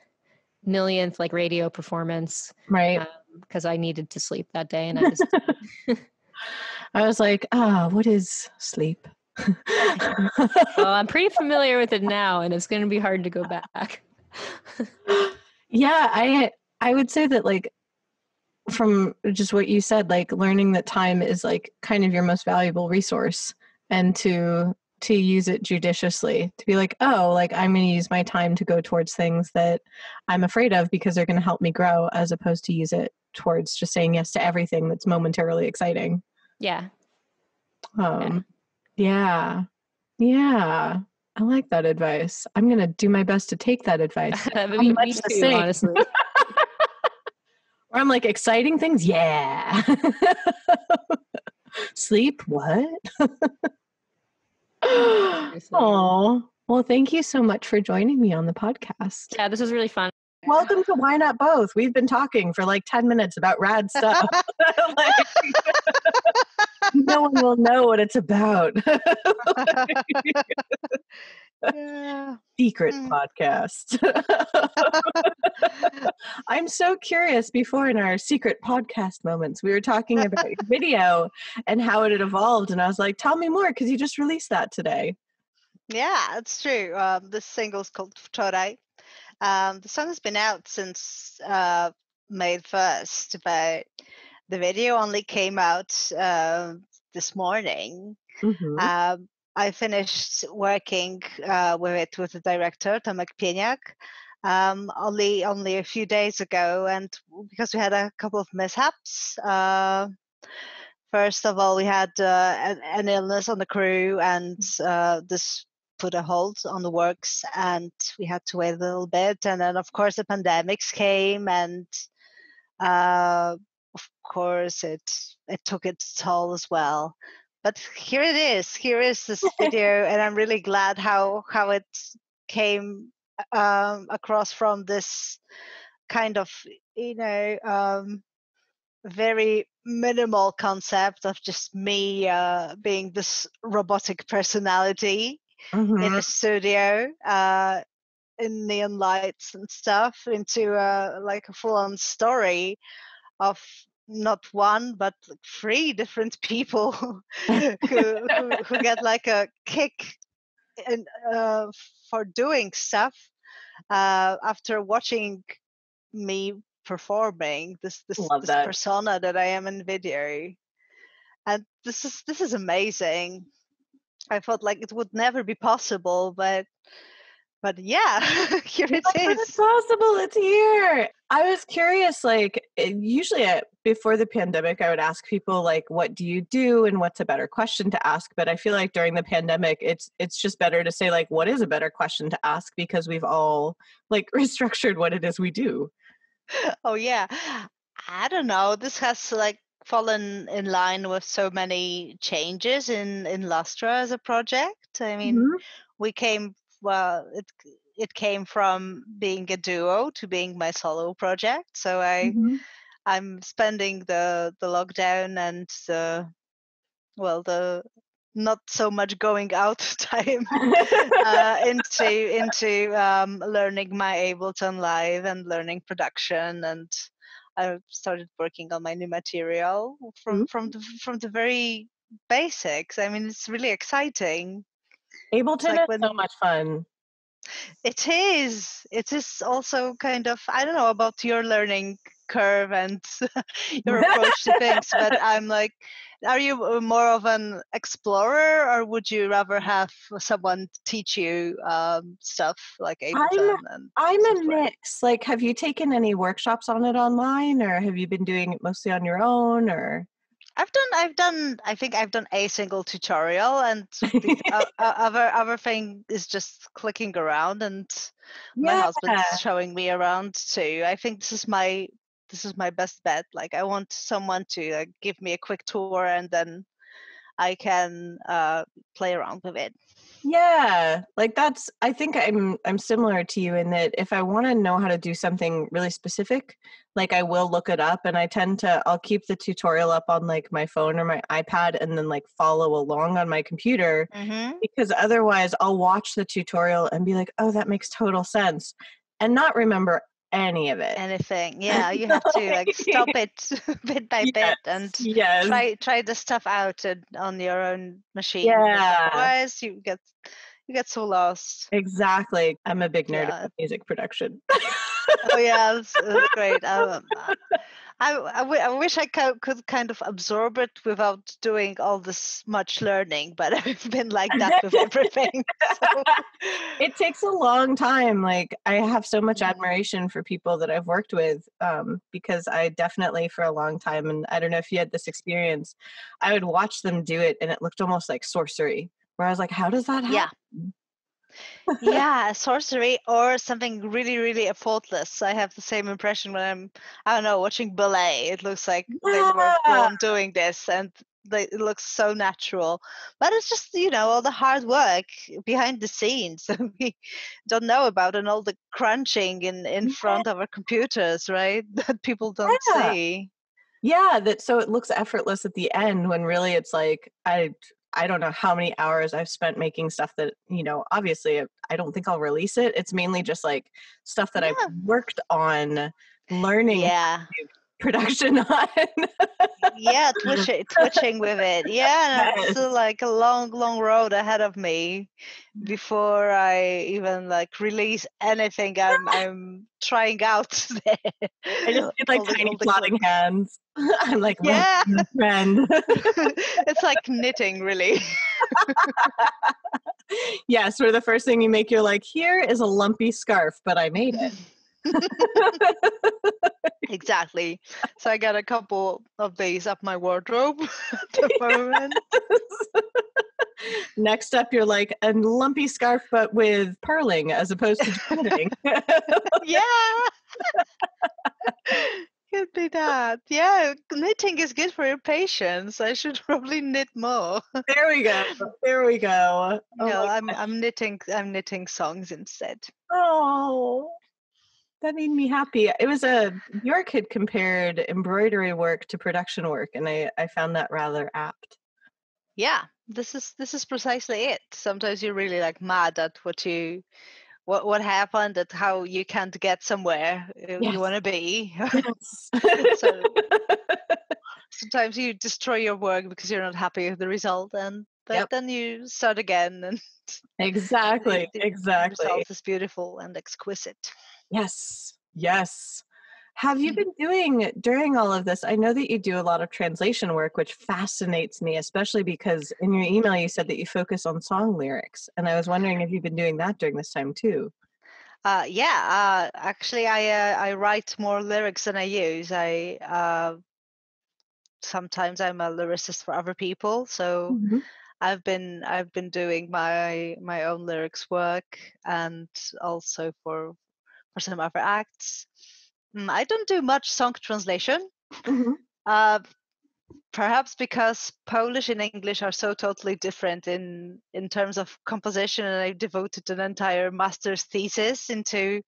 millionth like radio performance right. because um, i needed to sleep that day and i just [laughs] i was like ah oh, what is sleep? [laughs] Well i'm [laughs] pretty familiar with it now and it's going to be hard to go back. Yeah i i would say that like from just what you said like learning that time is like kind of your most valuable resource and to to use it judiciously to be like oh like i'm going to use my time to go towards things that i'm afraid of because they're going to help me grow as opposed to use it towards just saying yes to everything that's momentarily exciting. Yeah. Um yeah. yeah, yeah. i like that advice. I'm going to do my best to take that advice. [laughs] Me, me too, honestly [laughs] or I'm like, exciting things? Yeah. [laughs] Sleep? What? [laughs] oh, well, thank you so much for joining me on the podcast. Yeah, this was really fun. Welcome to Why Not Both. We've been talking for like 10 minutes about rad [laughs] stuff. like, no one will know what it's about. Yeah. Secret mm. podcast. [laughs] I'm so curious. Before in our secret podcast moments, we were talking about [laughs] video and how it had evolved. And I was like, tell me more because you just released that today. Yeah, it's true. Um, this single's called Wczoraj. Um, the song has been out since uh, May 1st, but the video only came out uh, this morning. Mm-hmm. Um, I finished working uh, with it with the director Tomek Pieniak um, only only a few days ago, and because we had a couple of mishaps. Uh, first of all, we had uh, an, an, illness on the crew, and uh, this put a hold on the works, and we had to wait a little bit. And then, of course, the pandemics came, and uh, of course, it it took its toll as well but here it is here is this video and i'm really glad how how it came um, across from this kind of you know um, very minimal concept of just me uh, being this robotic personality mm-hmm. in a studio uh, in neon lights and stuff into a, like a full-on story of not one but three different [laughs] people who, who, who, [laughs] get like a kick in, uh, for doing stuff uh, after watching me performing this this, this that. persona that I am in video and this is this is amazing I felt like it would never be possible but but yeah, [laughs] here it is. It's possible. It's here. I was curious. Like eh, usually, at, before the pandemic, I would ask people like, "What do you do?" and what's a better question to ask. But I feel like during the pandemic, it's it's just better to say like, "What is a better question to ask?" Because we've all like [laughs] restructured what it is we do. Oh yeah, I don't know. This has like fallen in line with so many changes in in Lustra as a project. I mean, Mhm. we came well. It it came from being a duo to being my solo project. So I Mhm. I'm spending the the lockdown and the well the not so much going out [laughs] time uh, into into um, learning my Ableton Live and learning production and I started working on my new material from from the from the very basics. I mean, it's really exciting. Ableton like is when- so much fun. It is. It is also kind of I don't know about your learning curve and [laughs] your approach to things, but [laughs] I'm like, are you uh, more of an explorer, or would you rather have someone teach you um, stuff like Ableton? and I'm a mix. Like, have you taken any workshops on it online, or have you been doing it mostly on your own? Or I've done, I've done, I think I've done a single tutorial, and [laughs] the o- o- other other thing is just clicking around, and my yeah, husband's showing me around too. I think this is my this is my best bet. Like I want someone to like, give me a quick tour, and then I can uh, play around with it. yeah. Like that's. I think I'm I'm similar to you in that if I want to know how to do something really specific, like I will look it up, and I tend to I'll keep the tutorial up on like my phone or my iPad, and then like follow along on my computer. Mm-hmm. because otherwise I'll watch the tutorial and be like, oh, that makes total sense, and not remember any of it. Anything, [laughs] yeah. You have to like stop it [laughs] bit by bit and yes. try try the stuff out and, on your own machine. Yeah. Otherwise, you get you get so lost. Exactly. I'm a big nerd Yeah. of music production. oh yeah, that's, that's great. [laughs] Um, I, I, wish I co- could kind of absorb it without doing all this much learning, but [laughs] I've been like that with [laughs] everything. So. it takes a long time. Like I have so much Mhm. admiration for people that I've worked with um, because I definitely for a long time, and I don't know if you had this experience, I would watch them do it, and it looked almost like sorcery. Where I was like, how does that happen? Yeah. Yeah, sorcery or something really, really effortless. I have the same impression when I'm, I don't know, watching ballet. It looks like they were Yeah. doing this and they, it looks so natural. But it's just, you know, all the hard work behind the scenes [laughs] that we don't know about and all the crunching in, in Yeah. front of our computers, right? [laughs] That people don't Yeah. see. Yeah, that so it looks effortless at the end when really it's like I I don't know how many hours I've spent making stuff that, you know, obviously I- don't think I'll release it. It's mainly just like stuff that Yeah. I've worked on learning Yeah. Production [laughs] on. yeah, twitching, twitching with it. Yeah, Yes. it's like a long, long road ahead of me before I even like release anything. I'm I'm trying out there. [laughs] I just get like All tiny the plotting hands. [laughs] I'm like, yeah, friend. it's like knitting, really. yes, where the first thing you make, you're like, here is a lumpy scarf, but I made it. Exactly. So I got a couple of these up my wardrobe at [laughs] the [laughs] moment. Next up, you're like a lumpy scarf, but with purling as opposed to knitting. [laughs] yeah. Could be that. Yeah, knitting is good for your patience. I should probably knit more. there we go. There we go. Oh, no, I'm gosh. I'm knitting I'm knitting songs instead. oh, that made me happy. It was a York had compared embroidery work to production work, and I I found that rather apt. Yeah, this is this is precisely it. Sometimes you're really like mad at what you what what happened, at how you can't get somewhere uh, Yes. you want to be. Yes. [laughs] So- [laughs] Sometimes you destroy your work because you're not happy with the result, and but Yep. then you start again, and [laughs] exactly. the, the Exactly. result is beautiful and exquisite. Yes, yes. Have you Mhm. been doing during all of this? I know that you do a lot of translation work, which fascinates me, especially because in your email you said that you focus on song lyrics. And I was wondering if you've been doing that during this time too. Uh, yeah, uh, actually, I uh, I write more lyrics than I use. I uh, sometimes I'm a lyricist for other people, so Mhm. I've been I've been doing my my own lyrics work and also for for some other acts. Mm, I don't do much song translation. Mhm. Uh, perhaps because Polish and English are so totally different in in terms of composition, and I devoted an entire master's thesis into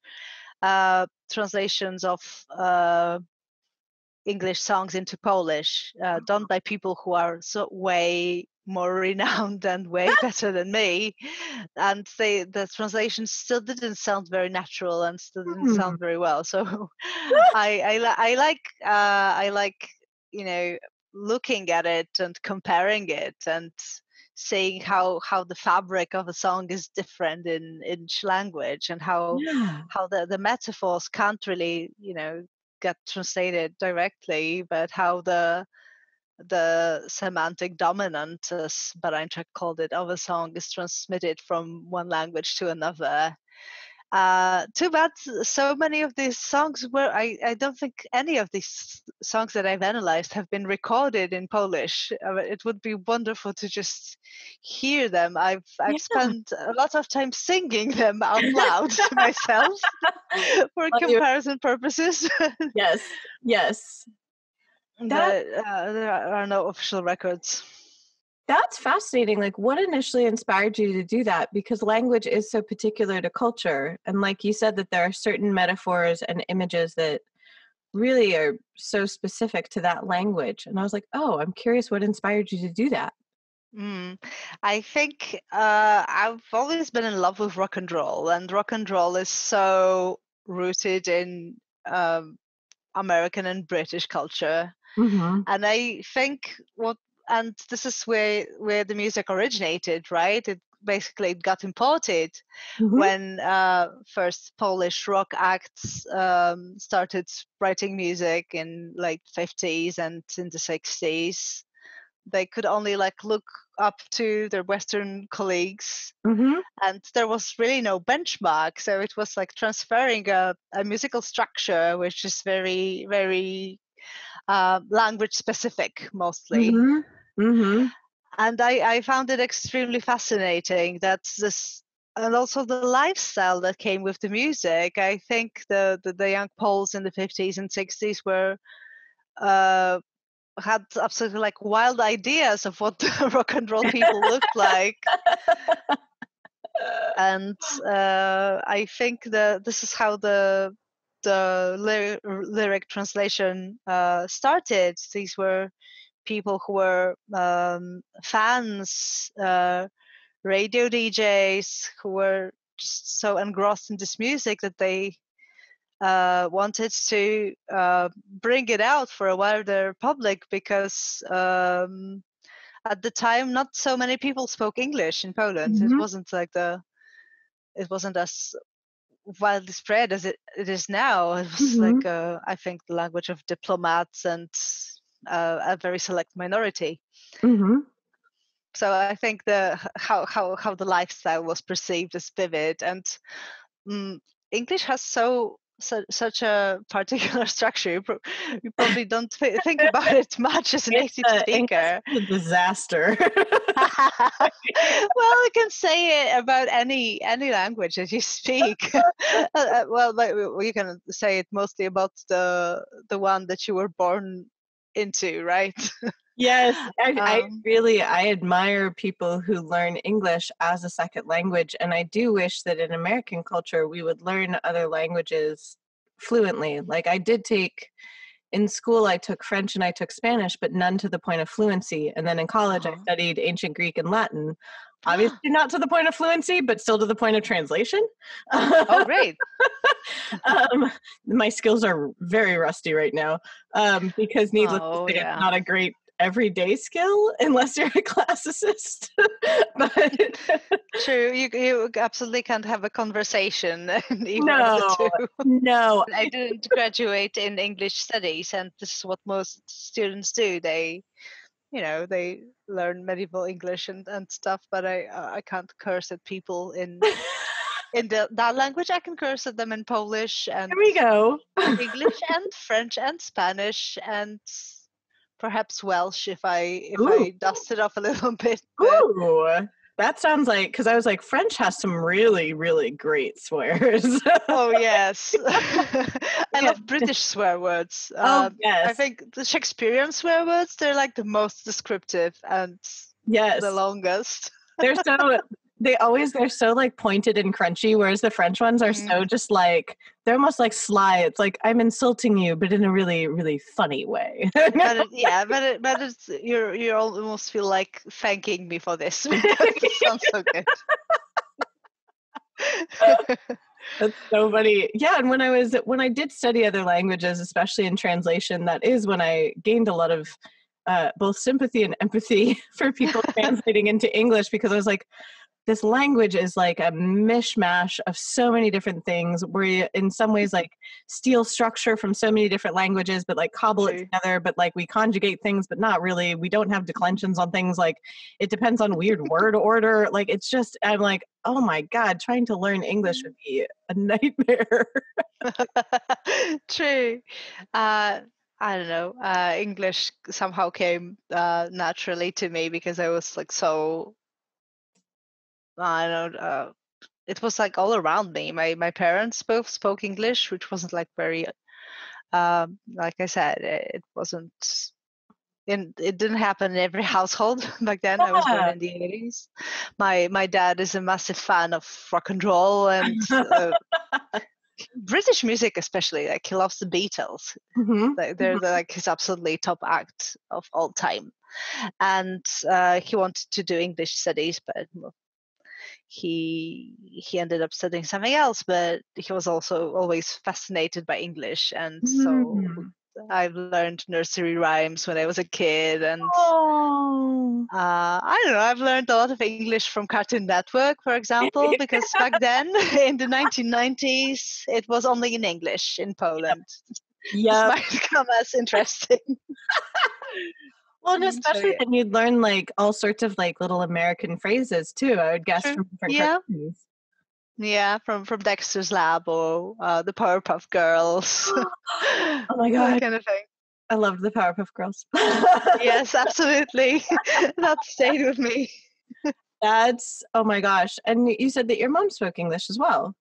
uh, translations of uh, English songs into Polish, uh, done by people who are so way more [laughs] renowned and way [laughs] better than me, and they the translation still didn't sound very natural and still didn't Hmm. sound very well. So [laughs] I I, li- I like uh, I like you know looking at it and comparing it and seeing how how the fabric of a song is different in in each language and how Yeah. how the, the metaphors can't really you know get translated directly but how the the semantic dominant as Barańczak called it of a song is transmitted from one language to another uh, too bad so many of these songs were I, I don't think any of these songs that I've analyzed have been recorded in Polish. Uh, it would be wonderful to just hear them. I've I've Yeah. spent a lot of time singing them out [laughs] loud to myself [laughs] for comparison purposes. [laughs] Yes. Yes. That- but, uh, there are no official records. That's fascinating. Like, what initially inspired you to do that? Because language is so particular to culture. And, like you said, that there are certain metaphors and images that really are so specific to that language. And I was like, oh, I'm curious what inspired you to do that. Mm. I think uh, I've always been in love with rock and roll, and rock and roll is so rooted in um, American and British culture. Mm-hmm. And I think what, and this is where where the music originated, right? It basically got imported Mm-hmm. when uh, first Polish rock acts um, started writing music in like 50s and in the 60s. They could only like look up to their Western colleagues, Mm-hmm. and there was really no benchmark. So it was like transferring a, a musical structure, which is very, very uh, language specific mostly Mm-hmm. Mm-hmm. and I, I found it extremely fascinating that this and also the lifestyle that came with the music i think the the, the young poles in the 50s and 60s were uh had absolutely like wild ideas of what [laughs] the rock and roll people looked like [laughs] and uh, I think the this is how the the lyric, lyric translation uh, started. These were people who were um, fans, uh, radio DJs who were just so engrossed in this music that they uh, wanted to uh, bring it out for a wider public because um, at the time not so many people spoke English in Poland. It Mhm. wasn't like the it wasn't as widely spread as it, it is now. It was like uh, I think the language of diplomats and uh, a very select minority. Mm-hmm. So I think the how how how the lifestyle was perceived as vivid and mm, English has so. Su such a particular [laughs] structure. You, pro- you [laughs] probably don't thi- think about it much as an It's, native uh, speaker. A disaster. [laughs] well, you can say it about any any language that you speak. Uh, uh, well, but you can say it mostly about the the one that you were born into, right? Yes, I, I Um, really I admire people who learn English as a second language, and I do wish that in American culture we would learn other languages fluently. Like I did take in school, I took French and I took Spanish, but none to the point of fluency. And then in college, I Uh-huh. studied ancient Greek and Latin. [gasps] Obviously, not to the point of fluency, but still to the point of translation. oh, [laughs] great! um, my skills are very rusty right now um, because needless Oh, to say yeah. it's not a great everyday skill unless you're a [laughs] classicist [laughs] but True, you you absolutely can't have a conversation. in either of No. no [laughs] I didn't graduate in English studies, and this is what most students do. They, you know, they learn medieval English and, and stuff. But I uh, I can't curse at people in in the, that language. I can curse at them in Polish and there we go English and French and Spanish and perhaps Welsh if I if Ooh. I dust it off a little [laughs] bit. But, Ooh. That sounds like because I was like French has some really really great swears. oh yes, [laughs] [laughs] I love British swear words. oh Um, yes, I think the Shakespearean swear words they're like the most descriptive and yes. the longest. they're so they always they're so like pointed and crunchy, whereas the French ones are so just like they're almost like sly. It's like I'm insulting you, but in a really really funny way. [laughs] But it, yeah, but it, but it's you you almost feel like thanking me for this. [laughs] it sounds so good. [laughs] That's so funny. Yeah, and when I was when I did study other languages, especially in translation, that is when I gained a lot of uh, both sympathy and empathy for people translating into English because I was like, this language is like a mishmash of so many different things. Where you, in some ways, like steal structure from so many different languages, but like cobble it together. But like we conjugate things, but not really. We don't have declensions on things. Like it depends on weird word order. Like it's just I'm like, oh my god, trying to learn English would be a [laughs] nightmare. [laughs] True. Uh, I don't know. Uh, English somehow came uh, naturally to me because I was like so. I don't. Uh, it was like all around me. My my parents both spoke English, which wasn't like very. Um, like I said, it, it wasn't. In, it didn't happen in every [laughs] household [laughs] back then. I was born in the eighties. My my dad is a massive fan of rock and roll and uh, British music, especially. Like he loves the Beatles. Mhm. Like they're the, like his absolutely top act of all time, and uh, he wanted to do English studies, but he he ended up studying something else. But he was also always fascinated by English, and so Mm. I've learned nursery rhymes when I was a kid, and Oh. uh, I don't know. I've learned a lot of English from Cartoon Network, for example, because [laughs] back then [laughs] in the 1990s, it was only in English in Poland. [laughs] Yeah. might come as interesting. Well, and Mm, so especially yeah. then you'd learn like all sorts of like little American phrases too. I would guess True. from different Yeah. cartoons. Yeah, from from Dexter's Lab or uh, the Powerpuff Girls. [gasps] [laughs] Oh my god, that kind of thing. I loved the Powerpuff Girls. Yes, [laughs] absolutely. [laughs] that stayed with me. That's oh my gosh. And you said that your mom spoke English as well.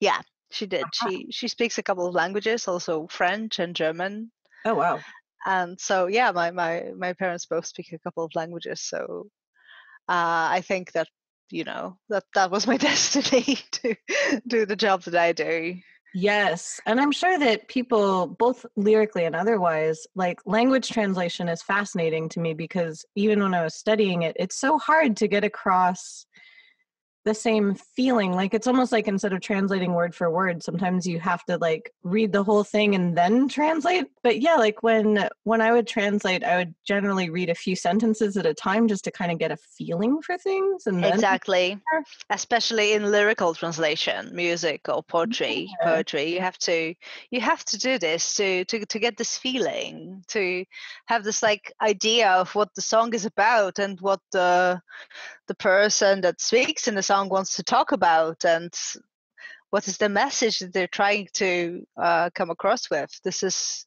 Yeah, she did. Uh-huh. She she speaks a couple of languages, also French and German. Oh wow. And so yeah my my my parents both speak a couple of languages so uh, i think that you know that that was my [laughs] destiny to do the job that i do Yes. And I'm sure that people, both lyrically and otherwise, like language translation is fascinating to me because even when I was studying it, it's so hard to get across the same feeling. Like it's almost like instead of translating word for word, sometimes you have to like read the whole thing and then translate. But yeah, like when when I would translate, I would generally read a few sentences at a time just to kind of get a feeling for things and then exactly especially in lyrical translation music or poetry Yeah. poetry you have to you have to do this to to to get this feeling to have this like idea of what the song is about and what the the person that speaks in the song wants to talk about and what is the message that they're trying to uh, come across with? This is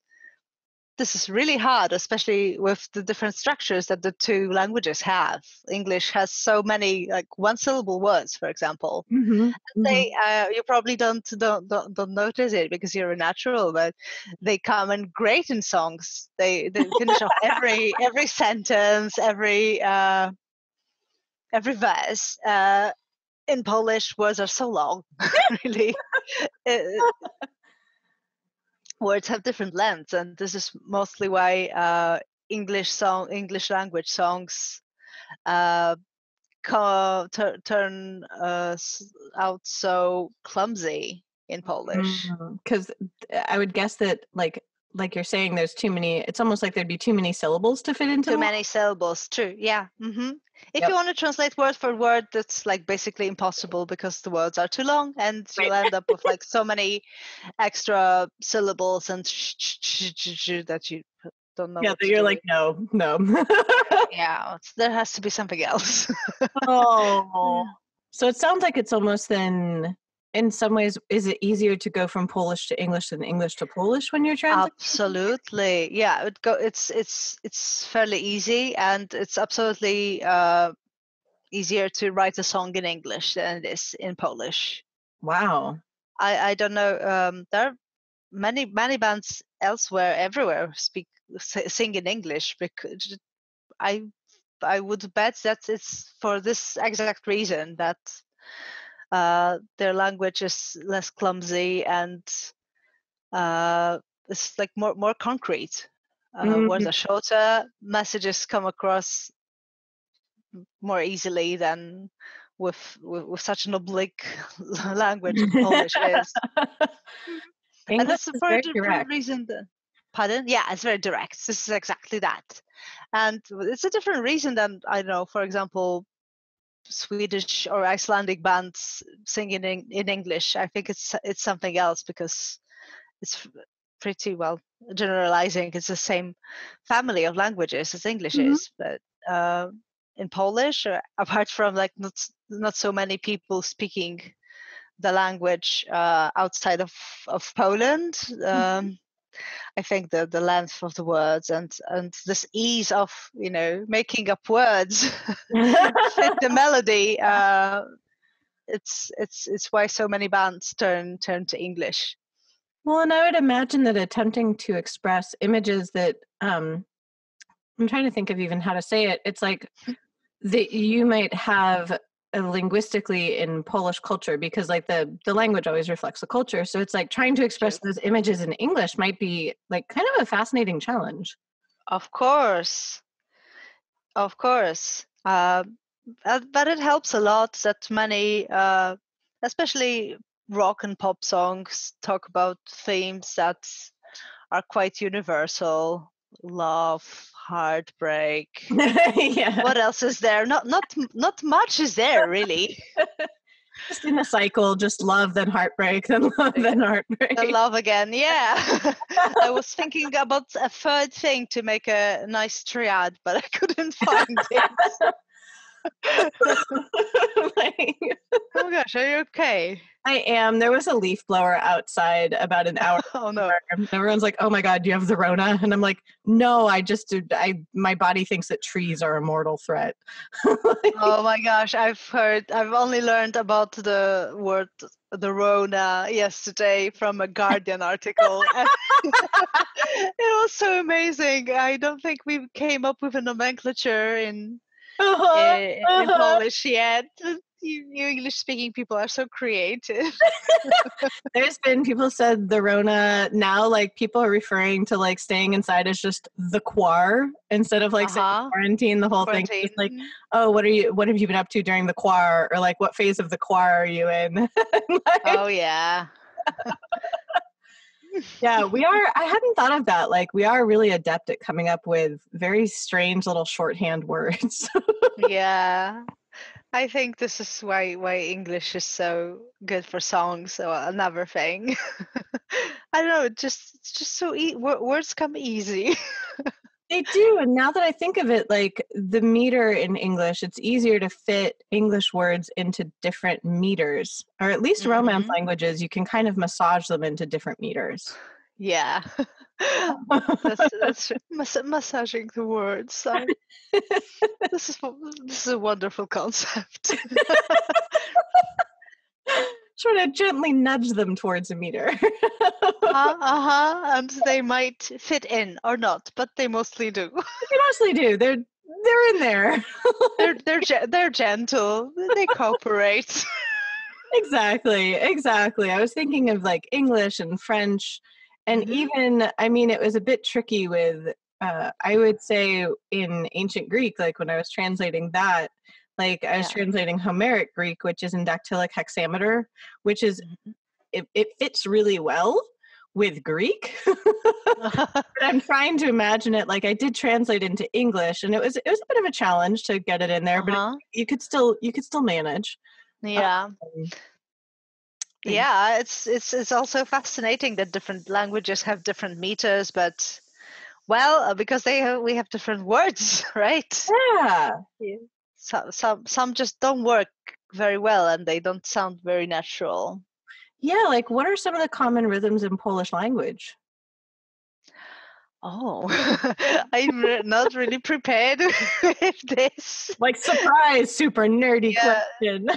this is really hard especially with the different structures that the two languages have. English has so many like one syllable words for example. Mhm, mhm. they uh, you probably don't, don't don't don't notice it because you're a natural but they come in great in songs. They they finish off every every sentence every uh every verse uh in polish words are so long [laughs] really Uh, words have different lengths and this is mostly why uh english song english language songs uh co- tur- turn uh, out so clumsy in Polish. because I would guess that like like you're saying, there's too many. It's almost like there'd be too many syllables to fit into. Too many syllables. True. Yeah. hmm If Yep. you want to translate word for word, that's like basically impossible because the words are too long, and you'll end up with like so many extra syllables and sh- sh- sh- sh- sh- that you don't know. Yeah, what that to you're do like no, no. yeah, [laughs] there has to be something else. oh, [laughs] so it sounds like it's almost then. In some ways, is it easier to go from Polish to English than English to Polish when you're translating? absolutely yeah it go it's it's it's fairly easy and it's absolutely uh easier to write a song in English than it is in Polish. Wow. I I don't know. Um, there are many many bands elsewhere, everywhere speak sing in English because I I would bet that it's for this exact reason that uh, their language is less clumsy and uh, it's like more more concrete. Uh, Whereas Mhm. a shorter messages come across more easily than with with, with such an oblique [laughs] language Polish is. [laughs] and that's very a different reason. That, pardon? Yeah, it's very direct. This is exactly that, and it's a different reason than I don't know. For example, Swedish or Icelandic bands singing in, in English. I think it's it's something else because it's pretty well generalizing. It's the same family of languages as English Mhm. is, but uh, in Polish, uh, [laughs] apart from like not not so many people speaking the language uh, outside of of Poland. Um, I think the the length of the words and and this ease of you know making up words [laughs] fit [laughs] the melody. Uh, it's it's it's why so many bands turn turn to English. Well, and I would imagine that attempting to express images that um I'm trying to think of even how to say it. It's like that you might have linguistically in Polish culture because like the the language always reflects the culture. So it's like trying to express those images in English might be like kind of a fascinating challenge. Of course, of course. Uh, uh, but it helps a lot that many, uh, especially rock and pop songs, talk about themes that are quite universal: love, heartbreak. [laughs] yeah. what else is there? Not not not much is there really. [laughs] Just in a cycle, just love, then heartbreak, then [laughs] love, then heartbreak. Love again, yeah. I was thinking about a third thing to make a nice triad, but I couldn't find it. [laughs] Like, Oh gosh, are you okay? I am. There was a leaf blower outside about an hour. [laughs] Oh no. Everyone's like, "Oh my god, do you have the Rona?" And I'm like, "No, I just. I my body thinks that trees are a mortal threat." [laughs] Oh my gosh, I've heard, I've only learned about the word the Rona yesterday from a Guardian article. it was so amazing. I don't think we came up with a nomenclature in Uh-huh, in, in. Polish yet. You, you English speaking people are so creative. [laughs] There's been people said the Rona. Now, like people are referring to like staying inside as just the quar instead of like Uh-huh. quarantine. The whole thing. It's like, oh, what are you? What have you been up to during the quar? Or like, what phase of the quar are you in? [laughs] Like, oh yeah. [laughs] yeah, we are. I hadn't thought of that. Like, we are really adept at coming up with very strange little shorthand words. [laughs] yeah i think this is why why english is so good for songs so another thing [laughs] i don't know just it's just so e- words come easy [laughs] They do. And now that I think of it, like the meter in English, it's easier to fit English words into different meters. Or at least Romance Mhm. languages, you can kind of massage them into different meters. yeah [laughs] that's, that's [laughs] mas- massaging the words I, [laughs] this is this is a wonderful concept Sort of gently nudge them towards a meter. uh, [laughs] uh-huh and they might fit in or not but they mostly do they mostly do. They're they're in there. they're [laughs] they're ge- they're gentle they cooperate [laughs] exactly exactly i was thinking of like english and french and Mhm. even i mean it was a bit tricky with uh, i would say in ancient greek like when i was translating that like i was Yeah. translating homeric greek which is in dactylic hexameter which is Mhm. it, it fits really well with greek. [laughs] [laughs] But i'm trying to imagine it like i did translate into english and it was it was a bit of a challenge to get it in there but Uh-huh. you could still you could still manage. Yeah. Um, yeah it's it's it's also fascinating that different languages have different meters but well uh, because they have, we have different words [laughs] right? Yeah some some just don't work very well and they don't sound very natural Yeah, like what are some of the common rhythms in Polish language? Oh, [laughs] I'm re- not really prepared [laughs] with this. Like surprise, super nerdy Yeah. question.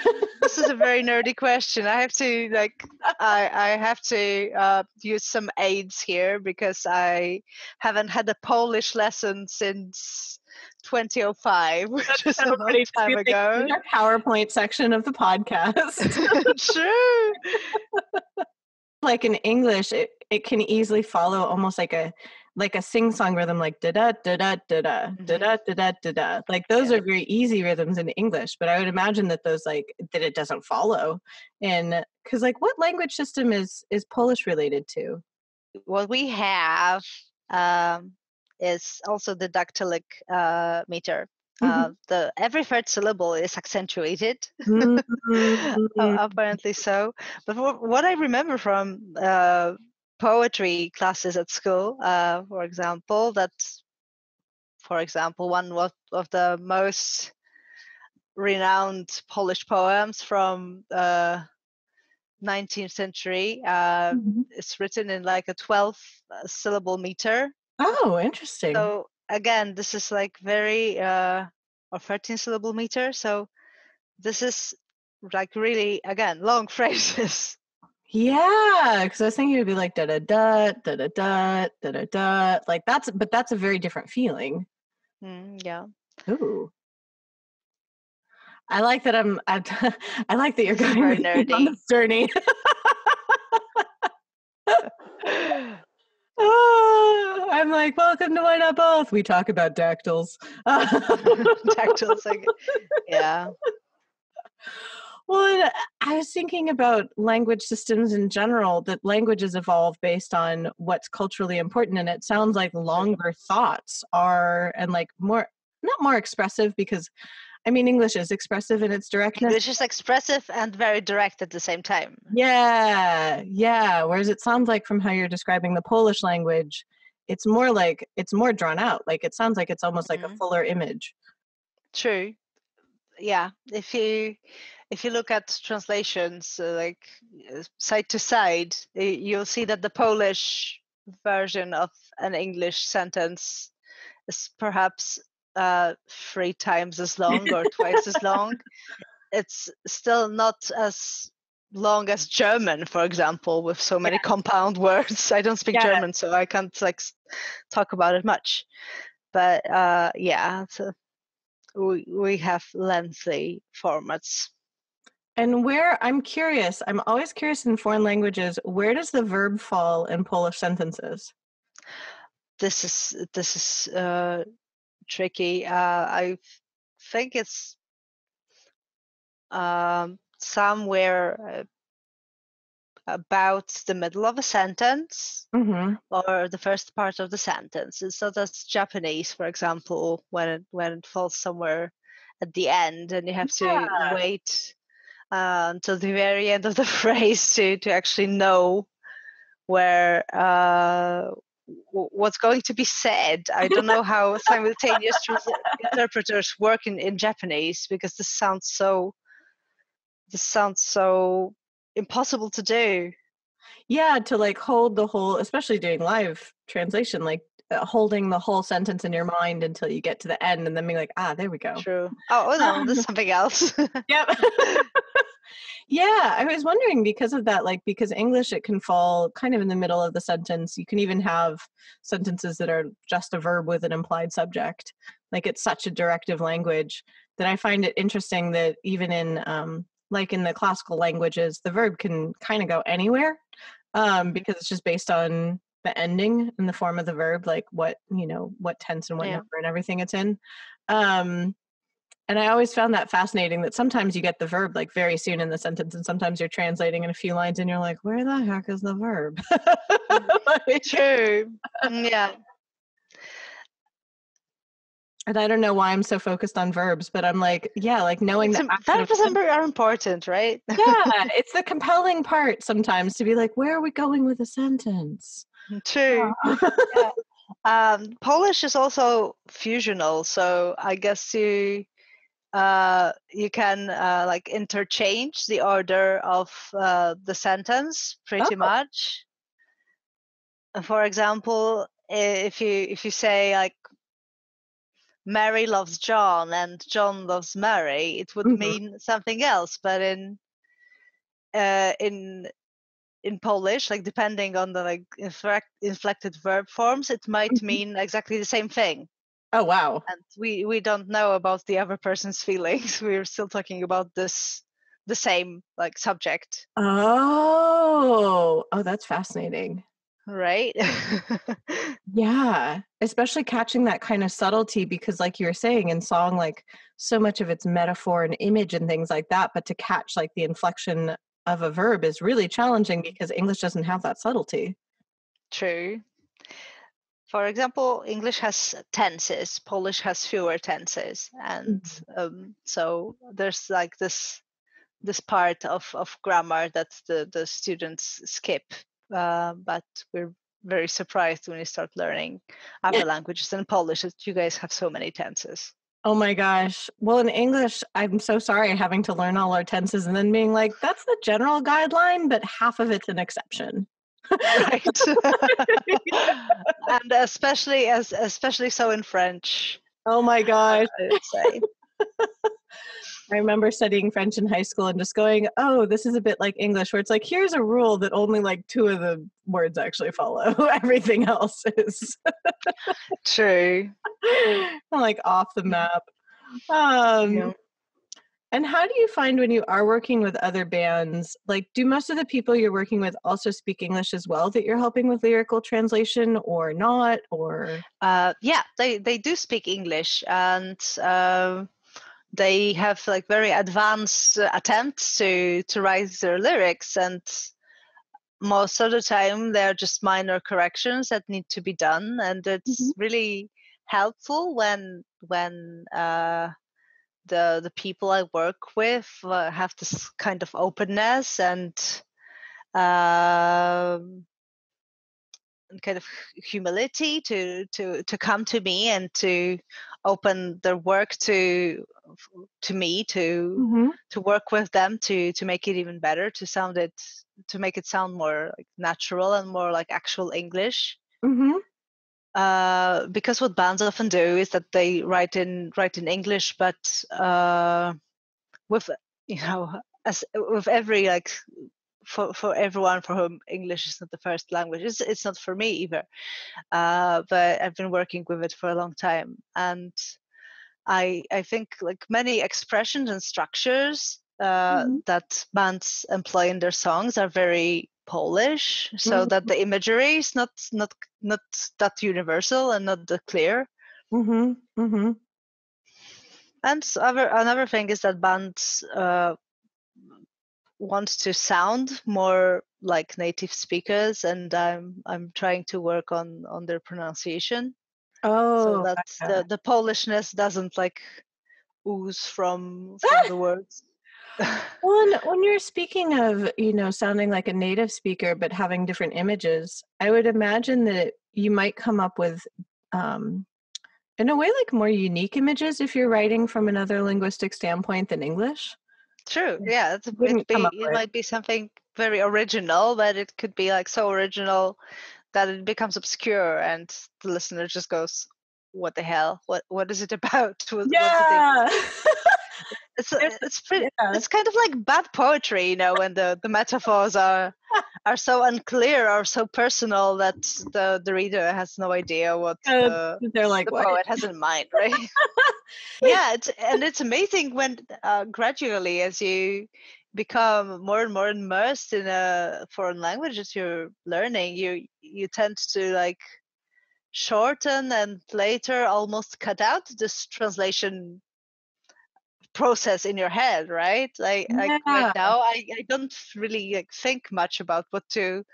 This is a very [laughs] nerdy question. I have to like, I I have to uh, use some aids here because I haven't had a Polish lesson since 2005, [laughs] which is a long Everybody just be time ago. in our PowerPoint section of the podcast. [laughs] True. like in English, it, it can easily follow almost like a like a sing song rhythm, like da da da da da da da da da da da da. Like those Yeah. are very easy rhythms in English, but I would imagine that those like that it doesn't follow. And because like what language system is is Polish related to? What we have um, is also the dactylic uh, meter. Mhm. Uh, the every third syllable is accentuated. [laughs] Mhm. Uh, apparently so. But wha- what I remember from uh, poetry classes at school, uh, for example, that, for example, one of, of the most renowned Polish poems from uh, 19th century uh, Mhm. is written in like a 12 uh, syllable meter. Oh, interesting. So again, this is like very uh, or 13 syllable meter. So this is like really again long [laughs] phrases. Yeah, because I was thinking it'd be like da da da da da da da da da. Like that's, but that's a very different feeling. Mm, yeah. Ooh. I like that I'm. I, [laughs] I like that you're going very with me on this journey. [laughs] Ah, I'm like, welcome to Why Not Both. We talk about dactyls. [laughs] Dactyls, like, yeah. Well, I was thinking about language systems in general, that languages evolve based on what's culturally important. And it sounds like longer thoughts are, and like more, not more expressive because, I mean, English is expressive in its directness. English is expressive and very direct at the same time. Yeah, yeah. Whereas it sounds like from how you're describing the Polish language, it's more like, it's more drawn out. Like it sounds like it's almost like a Mhm. fuller image. True. Yeah. If you if you look at translations uh, like uh, side to side, you'll see that the Polish version of an English sentence is perhaps uh, three times as long or twice as long. [laughs] It's still not as long as German, for example, with so many compound [laughs] words. I don't speak Yeah. German, so I can't like talk about it much. But uh, yeah, so we we have lengthy formats. And where I'm curious, I'm always curious in foreign languages, where does the verb fall in Polish sentences? This is this is uh, tricky. Uh, I think it's um, somewhere uh, about the middle of a sentence Mm-hmm. or the first part of the sentence. It's not as Japanese, for example, when it when it falls somewhere at the end, and you have to Yeah. wait uh, until the very end of the [laughs] phrase to to actually know where uh, w- what's going to be said. I don't know how [laughs] simultaneous interpreters work in, in Japanese because this sounds so this sounds so impossible to do. Yeah, to like hold the whole, especially doing live translation, like uh, holding the whole sentence in your mind until you get to the end and then being like, ah, there we go. True. Oh, oh no, this is [laughs] something else. [laughs] Yep. [laughs] yeah, I was wondering because of that, like because English it can fall kind of in the middle of the sentence. You can even have sentences that are just a verb with an implied subject. Like it's such a directive language that I find it interesting that even in um, like in the classical languages, the verb can kind of go anywhere um, because it's just based on the ending and the form of the verb, like what you know, what tense and what Yeah. number and everything it's in. Um, and I always found that fascinating that sometimes you get the verb like very soon in the sentence, and sometimes you're translating in a few lines and you're like, where the heck is the verb? [laughs] Like, True. Mm, Yeah. And I don't know why I'm so focused on verbs, but I'm like, yeah, like knowing that. Verbs are important, right? yeah, [laughs] it's the compelling part sometimes to be like, where are we going with a sentence? True. [laughs] Um, Polish is also fusional, so I guess you uh, you can uh, like interchange the order of uh, the sentence pretty Oh. much. For example, if you if you say like Mary loves John and John loves Mary, it would Mhm. mean something else. But in uh, in in Polish, like depending on the like inflect, inflected verb forms, it might Mhm. mean exactly the same thing. Oh wow. And we we don't know about the other person's [laughs] feelings. We're still talking about this the same like subject, Oh, oh, that's fascinating. Right? [laughs] Yeah, especially catching that kind of subtlety because, like you were saying, in song, like so much of it's metaphor and image and things like that. But to catch like the inflection of a verb is really challenging because English doesn't have that subtlety. True. For example, English has tenses, Polish has fewer tenses, and um, so there's like this this part of, of grammar that the, the students skip. Uh, but we're very surprised when we start learning other languages and Polish that you guys have so many tenses. Oh my gosh. Well, in English, I'm so sorry having to learn all our tenses and then being like, that's the general guideline, but half of it's an exception. right [laughs] and especially as especially so in french Oh my gosh. I would say I remember studying French in high school and just going, oh, this is a bit like English, where it's like, here's a rule that only like two of the words actually follow. [laughs] Everything else is [laughs] true [laughs] like off the map. Um, Yeah. And how do you find when you are working with other bands, like, do most of the people you're working with also speak English as well that you're helping with lyrical translation or not? Or, uh, yeah they they do speak english and um, they have like very advanced attempts to to write their lyrics and most of the time they're just minor corrections that need to be done and it's really helpful when when uh, the the people I work with uh, have this kind of openness and um, and kind of humility to to to come to me and to open their work to to me to to work with them to to make it even better to sound it to make it sound more like natural and more like actual english Mhm. uh, because what bands often do is that they write in write in english but uh, with you know as with every like for for everyone for whom english is not the first language it's, it's not for me either uh, but i've been working with it for a long time and i i think like many expressions and structures uh, Mhm. that bands employ in their songs are very polish so that the imagery is not not not that universal and not that clear Mhm. Mhm. and other another thing is that bands uh, want to sound more like native speakers and i'm i'm trying to work on on their pronunciation Oh, so that gotcha. the, the polishness doesn't like ooze from from the [laughs] words when [laughs] when you're speaking of, you know, sounding like a native speaker but having different images, I would imagine that you might come up with, um, in a way, like more unique images if you're writing from another linguistic standpoint than English. True yeah it, be, it with. might be something very original but it could be like so original that it becomes obscure and the listener just goes what the hell what what is it [laughs] about what, what did they Yeah. [laughs] it's There's- it's pretty, yeah. it's kind of like bad poetry you know when the the metaphors are [laughs] are so unclear or so personal that the the reader has no idea what Uh, the, They're like, the what? poet has in mind [laughs] right [laughs] yeah it's, and it's amazing when uh, gradually as you become more and more immersed in a foreign language that you're learning you you tend to like shorten and later almost cut out this translation process in your head right like, like right now I, I don't really like think much about what to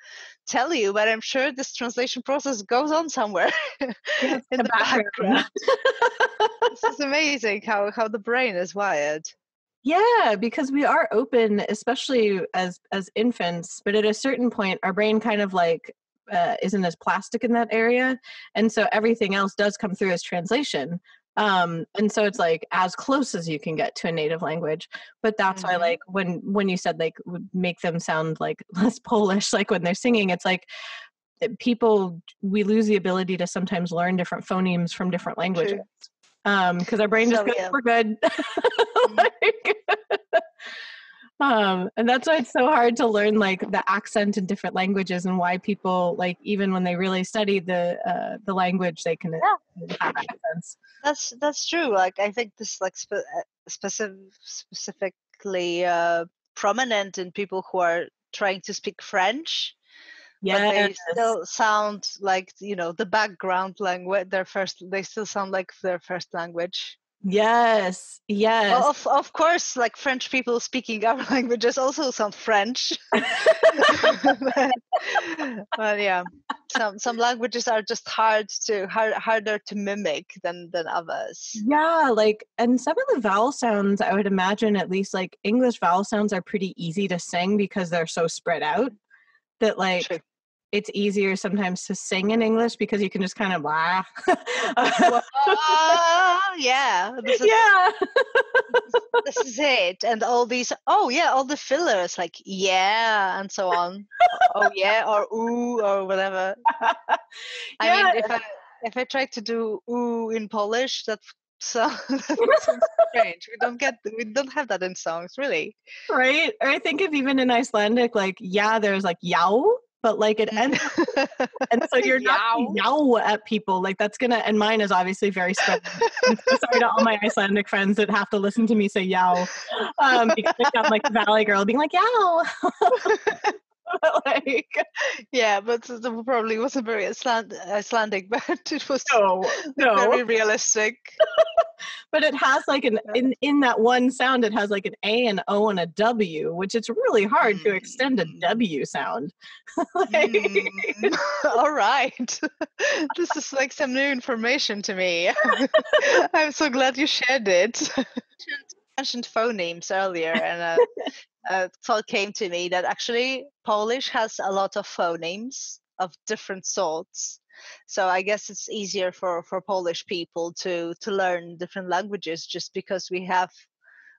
tell you but i'm sure this translation process goes on somewhere Yes, [laughs] in the the background. background this is amazing how how the brain is wired Yeah, because we are open, especially as as infants. But at a certain point, our brain kind of like uh, isn't as plastic in that area, and so everything else does come through as translation. Um, and so it's like as close as you can get to a native language. But that's why, Mhm. like when when you said like would make them sound like [laughs] less Polish, like when they're singing, it's like people we lose the ability to sometimes learn different phonemes from different languages um because our brain just So, goes yeah. we're good [laughs] Like, [laughs] um and that's why it's so hard to learn like the accent in different languages and why people like even when they really study the uh the language they can have accents That's that's true. Like I think this like spe- uh, specific specifically uh, prominent in people who are trying to speak French, but yeah they still sound like you know the background language. Their first, they still sound like their first language. Yes yes Well, of of course, like French people speaking our [laughs] languages also sound French. but, [laughs] [laughs] but yeah, some some languages are just hard to hard, harder to mimic than than others. Yeah, like, and some of the vowel sounds, I would imagine at least like English vowel sounds are pretty easy to sing because they're so spread out that like True. It's easier sometimes to sing in English because you can just kind of blah. Ah, [laughs] yeah, this is, yeah. [laughs] this is it. And all these, oh yeah, all the fillers like yeah and so on. oh yeah, or ooh or whatever. [laughs] I yeah. mean, if I if I try to do ooh in Polish, that so strange. We don't get we don't have that in songs, really. right. Or I think if even in Icelandic, like yeah, there's like yow, but like it ends [laughs] and so you're not Yow. yow at people like that's gonna and mine is obviously very spread so sorry to all my icelandic friends that have to listen to me say yow um because i sound like the valley girl being like yow [laughs] [laughs] like yeah, but it probably wasn't very Iceland- Icelandic, [laughs] but it was no [laughs] no very realistic. but it has like an in in that one sound it has like an a and o and a w which it's really hard to extend a Mm. sound Like- Mm, all right. this is like some new information to me. I'm so glad you shared it. Mentioned phonemes earlier, and uh, a thought came to me that actually Polish has a lot of phonemes of different sorts. So I guess it's easier for, for Polish people to to learn different languages just because we have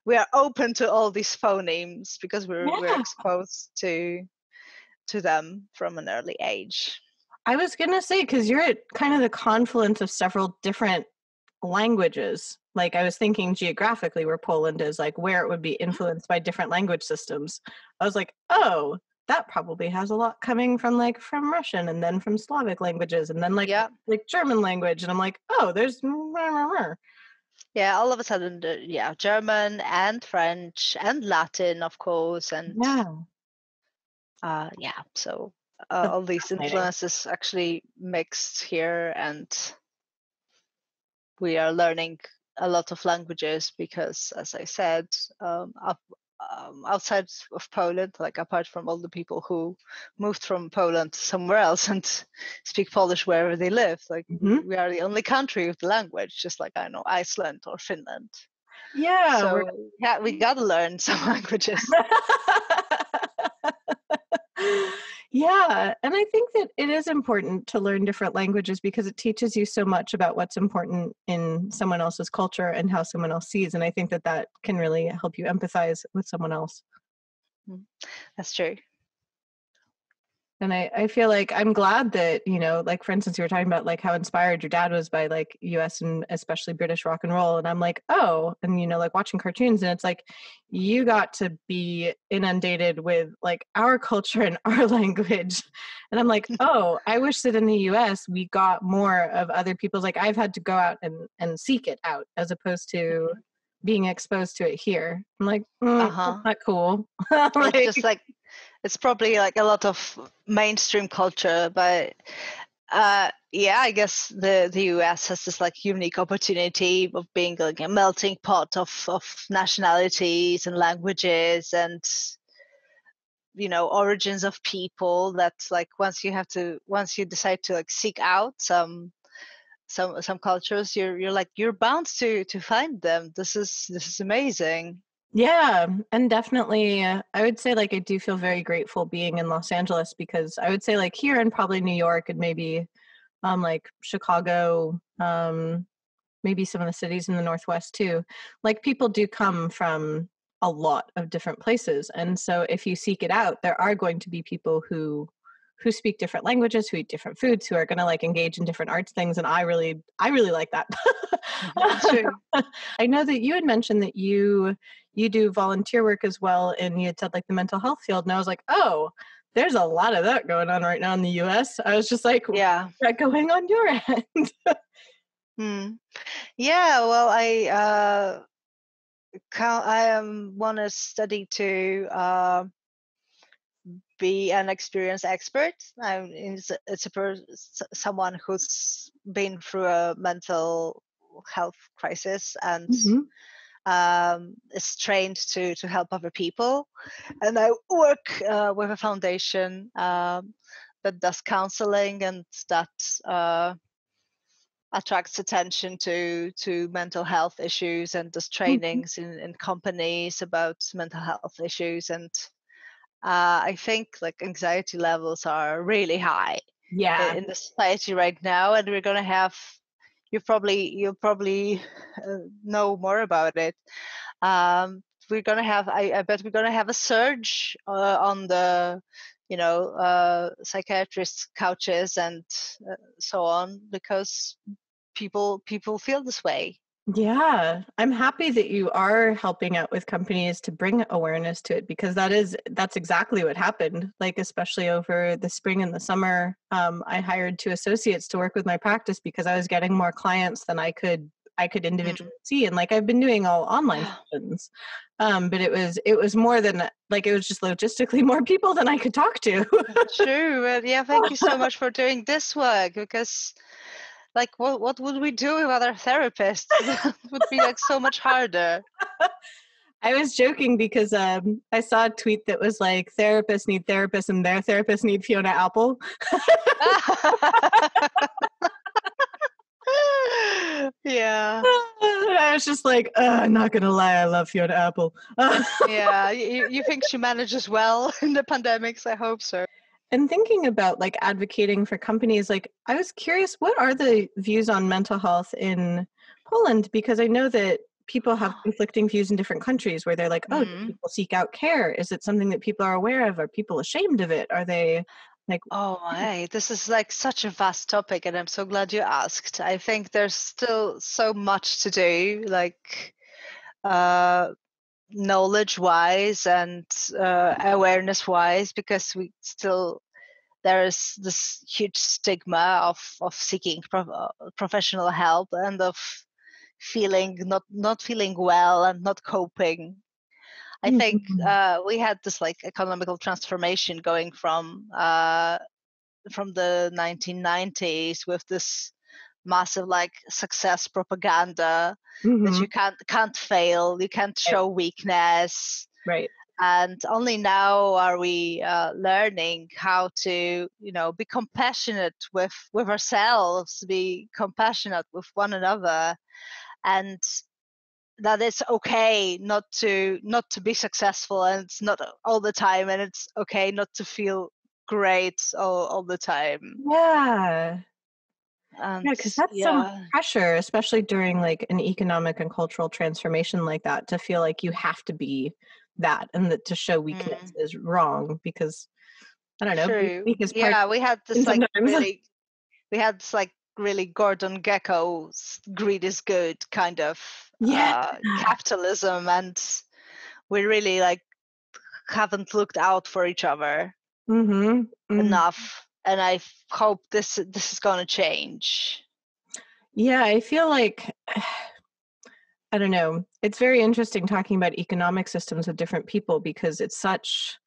we are open to all these phonemes because we're we're exposed to to them from an early age. I was gonna say because you're at kind of the confluence of several different languages. Like I was thinking geographically, where Poland is, like where it would be influenced by different language systems. I was like, oh, that probably has a lot coming from like from Russian and then from Slavic languages and then like yeah, like German language. And I'm like, oh, there's yeah. All of a sudden, yeah, German and French and Latin, of course, and yeah. uh, yeah. So uh, all these influences actually mixed here, and we are learning a lot of languages because, as I said, um, up, um, outside of Poland, like apart from all the people who moved from Poland somewhere else [laughs] and speak Polish wherever they live, like Mhm. we are the only country with the language, just like I know Iceland or Finland. Yeah. so yeah, we gotta learn [laughs] some languages. [laughs] yeah, and I think that it is important to learn different languages because it teaches you so much about what's important in someone else's culture and how someone else sees. And I think that that can really help you empathize with someone else. Mm, that's true. And I, I feel like I'm glad that, you know, like for instance, you were talking about like how inspired your dad was by like US and especially British rock and roll. And I'm like, oh, and you know, like watching cartoons and it's like you got to be inundated with like our culture and [laughs] our language. And I'm like, [laughs] oh, I wish that in the US we got more of other people's like I've had to go out and, and seek it out as opposed to being exposed to it here. I'm like, mm, Uh-huh. not cool. [laughs] it's just like it's probably like a lot of mainstream culture but uh yeah i guess the the us has this like unique opportunity of being like a melting pot of of nationalities and languages and you know origins of people that like once you have to once you decide to like seek out some some some cultures you're you're like you're bound to to find them. This is this is amazing Yeah, and definitely, uh, I would say like I do feel very grateful being in Los Angeles because I would say like here and probably New York and maybe um like Chicago, um maybe some of the cities in the Northwest too. Like people do come from a lot of different places, and so if you seek it out, there are going to be people who who speak different languages, who eat different foods, who are going to like engage in different arts things and I really I really like that. [laughs] True. [laughs] I know that you had mentioned that you you do volunteer work as well and you had said like the mental health field and I was like, "Oh, there's a lot of that going on right now in the US." I was just like, Yeah. "What's that going on your [laughs] end?" Hmm. Yeah, well, I uh, I um, want to study to uh, be an experienced expert. I'm, it's it's a per, someone who's been through a mental health crisis and Mhm. Um, is trained to to help other people. And I work uh, with a foundation um, that does counseling and that uh, attracts attention to to mental health issues and does trainings in, in companies about mental health issues and uh, I think like anxiety levels are really high Yeah. in the society right now and we're gonna have you probably you probably uh, know more about it. Um, we're gonna have I, I bet we're gonna have a surge uh, on the you know uh, psychiatrists couches and uh, so on because people people feel this way Yeah, I'm happy that you are helping out with companies to bring awareness to it because that is that's exactly what happened. Like especially over the spring and the summer, um, I hired two associates to work with my practice because I was getting more clients than I could I could individually see. And like I've been doing all online sessions, um, but it was it was more than like it was just logistically [laughs] more people than I could talk to. True, but yeah, thank you so [laughs] much for doing this work because, like, what what would we do without our therapists? [laughs] it would be like so much harder. [laughs] I was joking because um, I saw a tweet that was like therapists need therapists and their therapists need Fiona Apple. [laughs] yeah, I was just like, "Uh, I'm not gonna lie, I love Fiona Apple. yeah. You, you think she manages well in the pandemics? I hope so. And thinking about like advocating for companies, like I was curious, what are the views on mental health in Poland? Because I know that people have [gasps] conflicting views in different countries where they're like, oh, do Mhm. people seek out care? Is it something that people are aware of? Are people ashamed of it? Are they like, Oh [laughs] hey this is like such a vast topic, and I'm so glad you asked. I think there's still so much to do, like uh, knowledge wise and uh, awareness wise, because we still there is this huge stigma of of seeking prof- uh, professional help and of feeling not not feeling well and not coping I think Mhm. uh, we had this like economical transformation going from uh, from the 1990s with this massive like success propaganda that Mhm, you can't can't fail, you can't show weakness, right? and only now are we uh, learning how to you know be compassionate with with ourselves, be compassionate with one another, and that it's okay not to not to be successful and it's not all the time and it's okay not to feel great all, all the time. Yeah. And Yeah, because that's so much pressure, especially during like an economic and cultural transformation like that, to feel like you have to be that and that to show weakness is wrong because I don't know, true. weak is part yeah we had this like sometimes- really we had this like really Gordon Gekko's greed is good kind of Yeah. uh, capitalism and we really like haven't looked out for each other hmm enough and I hope this this is going to change Yeah, I feel like [sighs] I don't know. It's very interesting talking about economic systems with different people because it's such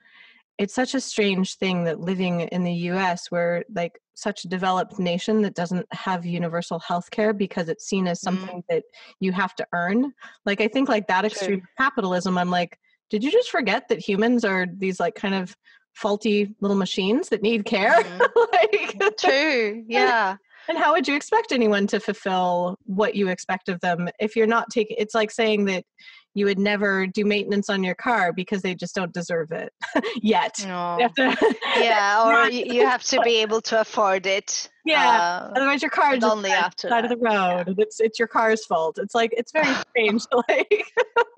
it's such a strange thing that living in the US we're like such a developed nation that doesn't have universal health care because it's seen as Mhm. something that you have to earn. Like I think like that extreme True. capitalism, I'm like, did you just forget that humans are these like kind of faulty little machines that need care? Mhm. [laughs] like True. [laughs] Yeah. and how would you expect anyone to fulfill what you expect of them if you're not taking it's like saying that you would never do maintenance on your car because they just don't deserve it [laughs] yet. No. To- [laughs] Yeah, or not- you have to be able to afford it. yeah. uh, Otherwise, your car is just only on the after side of the road, and it's it's your car's fault. It's like it's very [laughs] strange. like,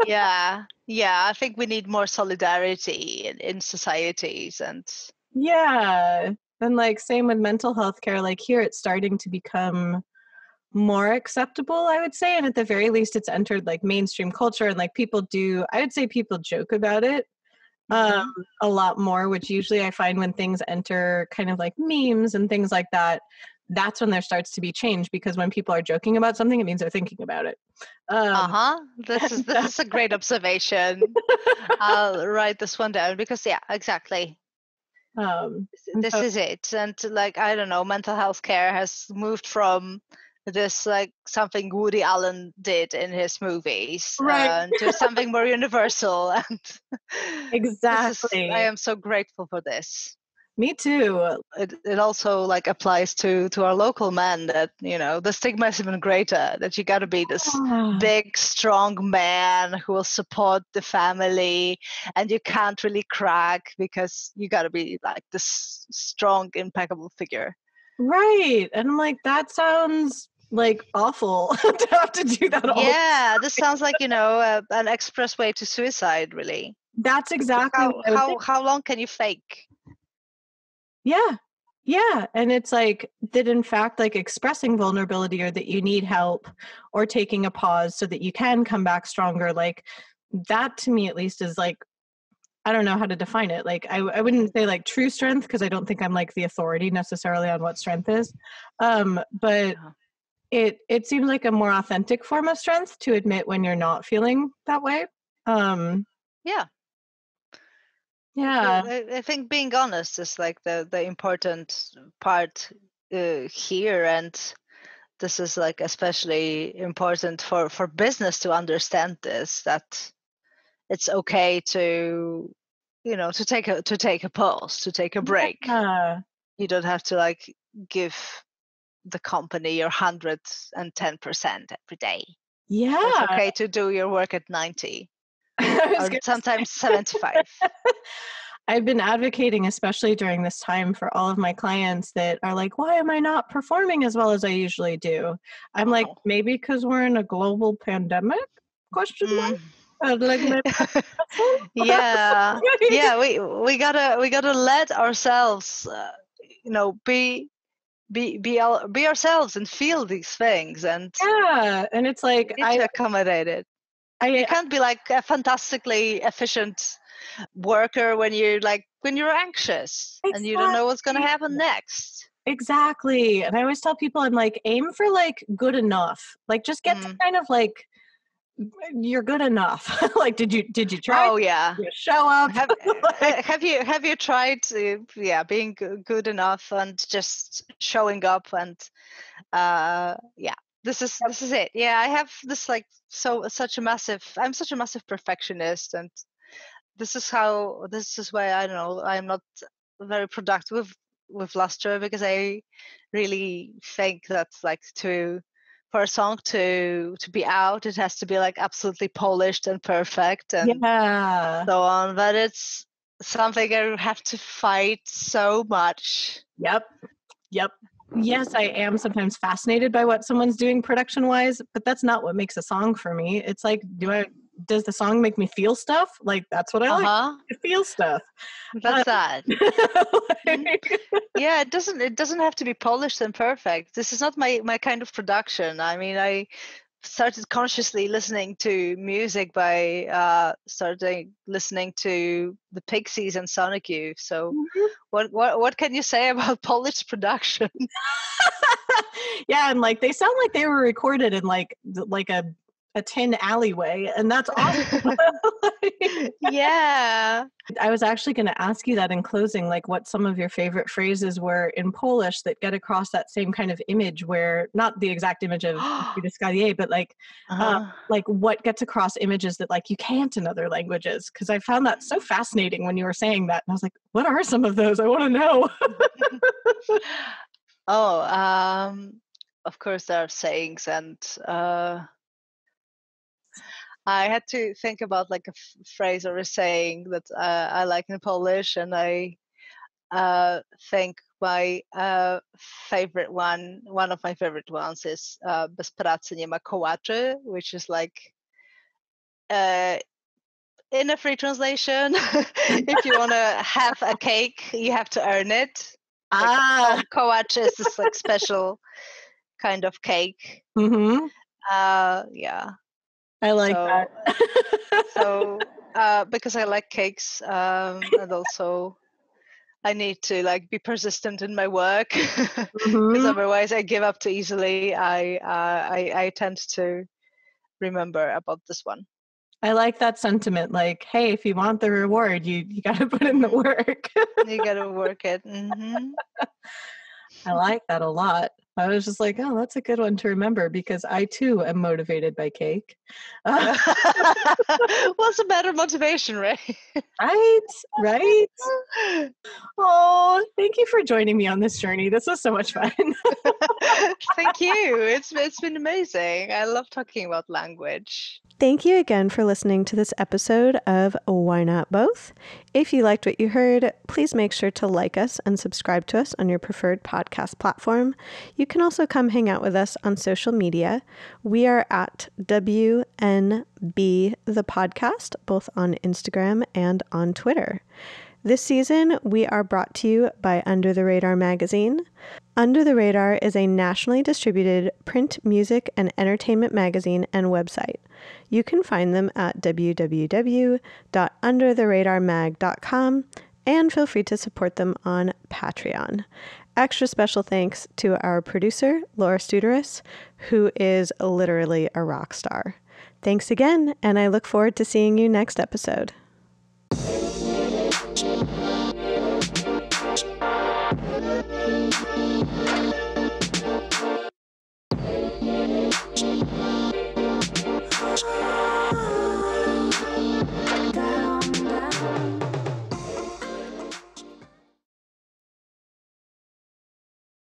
yeah. Yeah. I think we need more solidarity in, in societies and yeah, And like same with mental health care, like here it's starting to become more acceptable, I would say. And at the very least it's entered like mainstream culture and like people do I would say people joke about it um a lot more, which usually I find when things enter kind of like memes and things like that, that's when there starts to be change because when people are joking about something, it means they're thinking about it. Um, uh-huh. [laughs] This is this is a great observation. I'll write this one down because yeah, exactly. um, This- This so- is it. And like I don't know, mental health care has moved from this like something Woody Allen did in his movies Right. to something more universal [laughs] and this is- Exactly. I am so grateful for this. me too. it, it also like applies to to our local men that you know the stigma is even greater that you got to be this Ah, big strong man who will support the family and you can't really crack because you got to be like this strong impeccable figure right. And I'm like, that sounds like awful [laughs] to have to do that all. yeah this sounds like you know uh, an expressway to suicide really That's exactly how how, thinking. how long can you fake Yeah. Yeah. And it's like that, in fact, like expressing vulnerability or that you need help or taking a pause so that you can come back stronger, like that to me at least is like, I don't know how to define it. Like, I, I wouldn't say like true strength because I don't think I'm like the authority necessarily on what strength is. Um, but Uh-huh. It it seems like a more authentic form of strength to admit when you're not feeling that way. Um, yeah yeah. I, I think being honest is like the the important part uh, here, and this is like especially important for for business to understand this that it's okay to you know to take a to take a pause to take a break Yeah. you don't have to like give the company your 110% every day Yeah. it's okay to do your work at 90 [laughs] or sometimes 75 [laughs] I've been advocating, especially during this time, for all of my clients that are like, why am I not performing as well as I usually do? I'm like, Oh. maybe because we're in a global pandemic? Question mark. Mm. Uh, like, [laughs] yeah yeah we we gotta we gotta let ourselves uh, you know be be be be ourselves and feel these things and yeah. And it's like, I, accommodate it you I, can't be like a fantastically efficient worker when you're like when you're anxious and you don't know what's gonna happen next exactly. And I always tell people, I'm like, aim for like good enough. Like, just get to Mm. kind of like, you're good enough. [laughs] like, did you, did you try? oh yeah show up? have, [laughs] ha- have you have you tried uh, yeah being good enough and just showing up and uh yeah this is this is it yeah i have this like so such a massive i'm such a massive perfectionist and this is how this is why i don't know i'm not very productive with with Lustra because i really think that like to for a song to to be out it has to be like absolutely polished and perfect and yeah. so on, but it's something I have to fight so much. Yep. Yep. Yes, I am sometimes fascinated by what someone's doing production wise, but that's not what makes a song for me. It's like, do I does the song make me feel stuff? Like that's what I Uh like huh. to feel stuff. That's that. [laughs] Like- Yeah, it doesn't. It doesn't have to be polished and perfect. This is not my my kind of production. I mean, I started consciously listening to music by uh starting listening to the Pixies and Sonic Youth. So what what what can you say [laughs] about polished production? [laughs] yeah, and like they sound like they were recorded in like like a a tin alleyway, and that's awesome. [laughs] [laughs] yeah. I was actually going to ask you that in closing, like what some of your favorite phrases were in Polish that get across that same kind of image, where not the exact image of [gasps] Judas Scalier, but like Uh-huh. like what gets across images that like you can't in other languages. Because I found that so fascinating when you were saying that, and I was like, what are some of those? I want to know. [laughs] Oh, um, of course there are sayings, and uh, I had to think about like a f- phrase or a saying that uh, I like in Polish, and I uh, think my uh, favorite one, one of my favorite ones, is uh, "Bez pracy nie ma kołaczy," which is like. Uh, in a free translation, [laughs] if you want to have a cake, you have to earn it. Ah. [laughs] Like, kołacz is this like special kind of cake. Mm-hmm. Uh, yeah. I like So- that. So [laughs] uh, because I like cakes, um, and also I need to like be persistent in my work [laughs] because Mhm. otherwise I give up too easily. I, uh, I I tend to remember about this one. I like that sentiment. Like, hey, if you want the reward, you you got to [laughs] put in the work. You gotta work it. hmm I like that a lot. I was just like, oh, that's a good one to remember because I too am motivated by cake. [laughs] [laughs] Uh, What's a better motivation, Ray? right, right. [laughs] Oh, thank you for joining me on this journey. This was so much fun. Thank you. It's it's been amazing. I love talking about language. Thank you again for listening to this episode of Why Not Both. If you liked what you heard, please make sure to like us and subscribe to us on your preferred podcast platform. You can also come hang out with us on social media. We are at WNB the podcast, both on Instagram and on Twitter. This season, we are brought to you by Under the Radar magazine. Under the Radar is a nationally distributed print, music, and entertainment magazine and website. You can find them at www.undertheradarmag.com and feel free to support them on Patreon. Extra special thanks to our producer, Laura Studeris, who is literally a rock star. Thanks again, and I look forward to seeing you next episode.